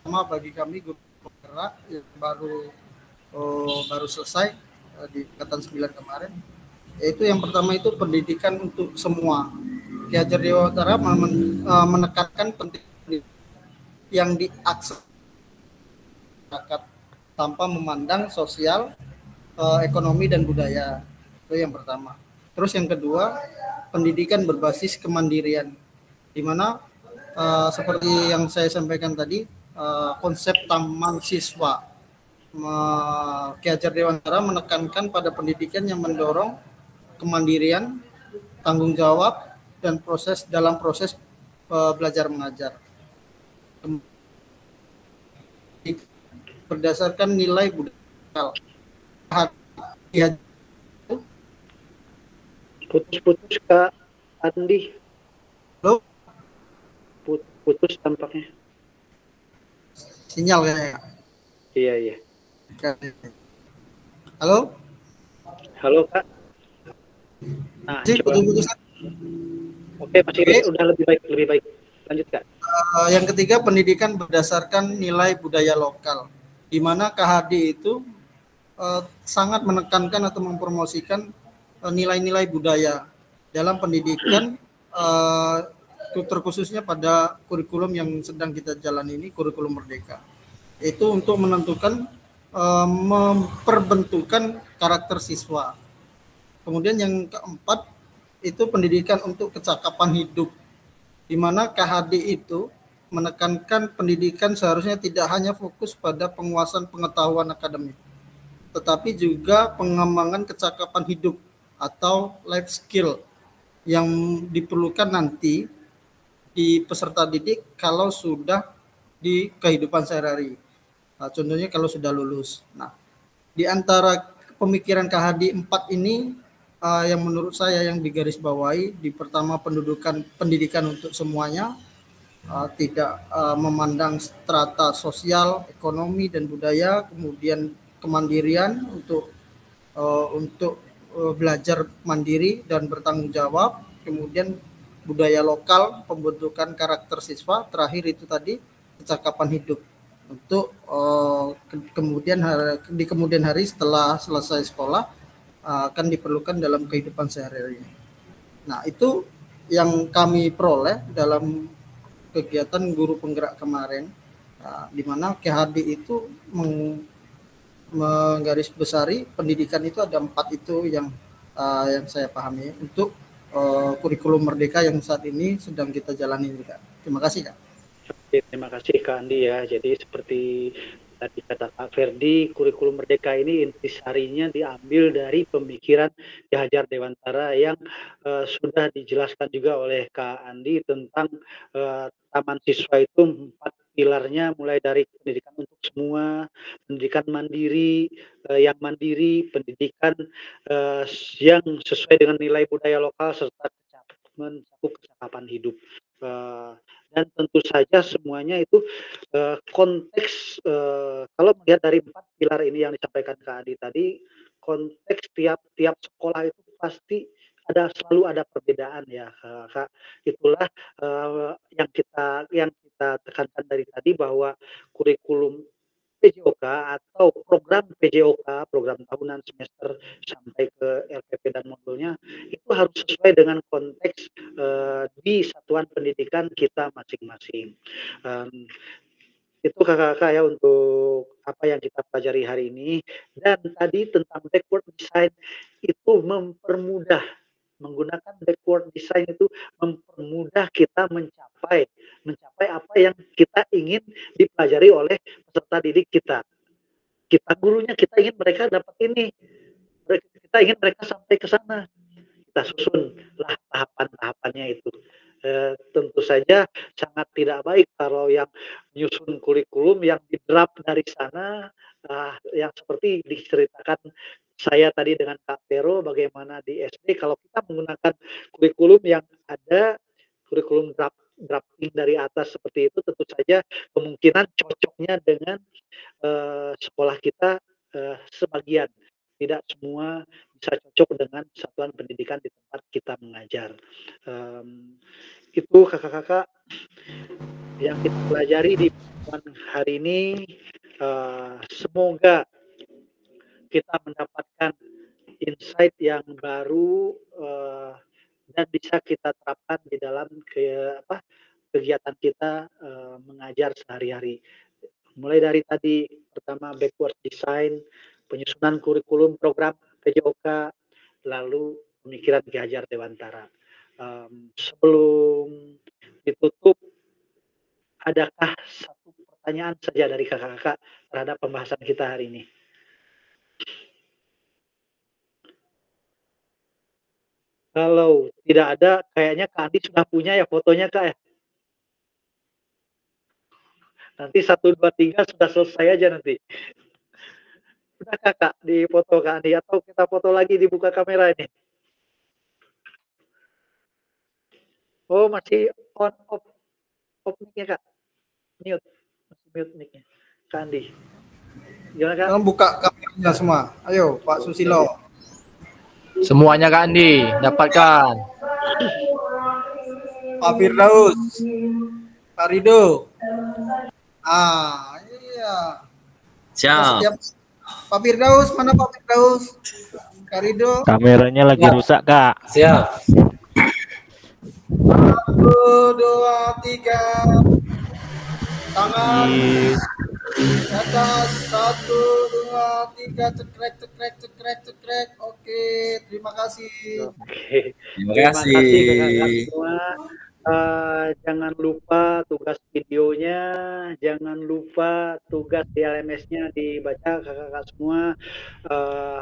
pertama bagi kami guru penggerak yang baru uh, baru selesai uh, di angkatan 9 kemarin yaitu yang pertama itu pendidikan untuk semua Ki Hajar Dewantara men, uh, menekankan penting yang diakses masyarakat tanpa memandang sosial, uh, ekonomi dan budaya. Itu yang pertama. Terus yang kedua, pendidikan berbasis kemandirian di mana uh, seperti yang saya sampaikan tadi uh, konsep taman siswa uh, Ki Hajar Dewantara menekankan pada pendidikan yang mendorong kemandirian, tanggung jawab dan proses dalam proses uh, belajar mengajar. berdasarkan nilai budaya ya putus-putus kak Andi Halo? Putus tampaknya. Sinyal kayaknya iya iya. Halo? Halo kak. Nah Cik, putus-putus. oke masih udah lebih baik lebih baik. Lanjut kak. Eh, yang ketiga pendidikan berdasarkan nilai budaya lokal di mana KHD itu eh, sangat menekankan atau mempromosikan eh, nilai-nilai budaya dalam pendidikan eh, terkhususnya pada kurikulum yang sedang kita jalan ini kurikulum merdeka. Itu untuk menentukan eh, memperbentukan karakter siswa. Kemudian yang keempat itu pendidikan untuk kecakapan hidup di mana KHD itu menekankan pendidikan seharusnya tidak hanya fokus pada penguasaan pengetahuan akademik, tetapi juga pengembangan kecakapan hidup atau life skill yang diperlukan nanti di peserta didik kalau sudah di kehidupan sehari-hari. Nah, contohnya kalau sudah lulus. Nah, di antara pemikiran KHD 4 ini uh, yang menurut saya yang digarisbawahi di pertama pendudukan pendidikan untuk semuanya uh, tidak uh, memandang strata sosial, ekonomi dan budaya, kemudian kemandirian untuk uh, untuk uh, belajar mandiri dan bertanggung jawab, kemudian budaya lokal, pembentukan karakter siswa, terakhir itu tadi kecakapan hidup untuk uh, ke- kemudian hari, di kemudian hari setelah selesai sekolah uh, akan diperlukan dalam kehidupan sehari-hari. Nah, itu yang kami peroleh dalam kegiatan guru penggerak kemarin, uh, di mana KHD itu meng, menggarisbesari pendidikan itu ada empat itu yang uh, yang saya pahami untuk uh, kurikulum merdeka yang saat ini sedang kita jalani Kak. Terima kasih, Kak. Terima kasih Kak Andi ya. Jadi seperti tadi kata Kak Ferdi, kurikulum merdeka ini intisarinya diambil dari pemikiran Ki Hajar Dewantara yang eh, sudah dijelaskan juga oleh Kak Andi tentang eh, taman siswa itu empat pilarnya mulai dari pendidikan untuk semua, pendidikan mandiri, eh, yang mandiri, pendidikan eh, yang sesuai dengan nilai budaya lokal serta mencakup kecakapan hidup. Eh, dan tentu saja semuanya itu eh, konteks eh, kalau melihat dari empat pilar ini yang disampaikan Kak Adi tadi konteks tiap-tiap sekolah itu pasti ada selalu ada perbedaan ya Kak. Itulah eh, yang kita yang kita tekankan dari tadi bahwa kurikulum PJOK atau program PJOK, program tahunan semester sampai ke RPP dan modulnya itu harus sesuai dengan konteks eh, di satuan pendidikan kita masing-masing. Em, itu kakak-kakak ya untuk apa yang kita pelajari hari ini dan tadi tentang backward design itu mempermudah menggunakan backward design itu mempermudah kita mencapai mencapai apa yang kita ingin dipelajari oleh peserta didik kita. Kita gurunya kita ingin mereka dapat ini. Kita ingin mereka sampai ke sana. Kita susun lah tahapan-tahapannya itu. Eh, tentu saja sangat tidak baik kalau yang menyusun kurikulum yang didrap dari sana ah, yang seperti diceritakan saya tadi dengan Kak Pero bagaimana di SD kalau kita menggunakan kurikulum yang ada kurikulum draft drafting dari atas seperti itu tentu saja kemungkinan cocoknya dengan eh, sekolah kita eh, sebagian tidak semua bisa cocok dengan satuan pendidikan di tempat kita mengajar. Em, itu kakak-kakak yang kita pelajari di hari ini. eh, semoga kita mendapatkan insight yang baru eh, dan bisa kita terapkan di dalam ke apa kegiatan kita eh, mengajar sehari-hari. Mulai dari tadi pertama backward design, penyusunan kurikulum program PJOK, lalu pemikiran Ki Hajar Dewantara. Em, sebelum ditutup, adakah satu pertanyaan saja dari kakak-kakak terhadap pembahasan kita hari ini? Kalau tidak ada, kayaknya Kak Andi sudah punya ya fotonya Kak ya? Nanti satu dua tiga sudah selesai aja nanti. Udah kakak di foto kak Andi atau kita foto lagi dibuka kamera ini. Oh masih on off off mic-nya kak. Mute masih mute mic-nya. Kak Andi. Gimana kak? Tolong buka kameranya semua. Ayo Pak Susilo. Semuanya Kak Andi, dapatkan. Pak Firdaus. Pak Rido. Ah, iya. Siap. Setiap Pak Firdaus, mana Pak Firdaus? Kak Rido. Kameranya lagi rusak, Kak. Siap. Satu, dua, tiga. Tangan Di atas. Satu, dua, tiga. Cekrek, cekrek, cekrek, cekrek. Oke, terima kasih. Oke. Terima Terima kasih. Eh, jangan lupa tugas videonya, jangan lupa tugas di LMS-nya dibaca kakak-kakak semua. Eh,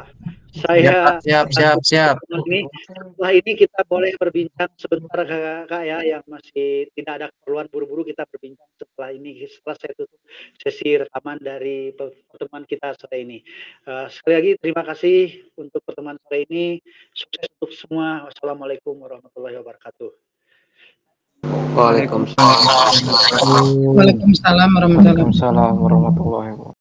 saya Siap, siap, siap. Setelah ini, setelah ini kita boleh berbincang sebentar kakak-kakak ya yang masih tidak ada keperluan buru-buru kita berbincang setelah ini setelah saya tutup sesi rekaman dari pertemuan kita sore ini. Eh, sekali lagi terima kasih untuk pertemuan sore ini. Sukses untuk semua. Wassalamualaikum warahmatullahi wabarakatuh. Waalaikumsalam. Waalaikumsalam warahmatullahi wabarakatuh. Waalaikumsalam warahmatullahi wabarakatuh.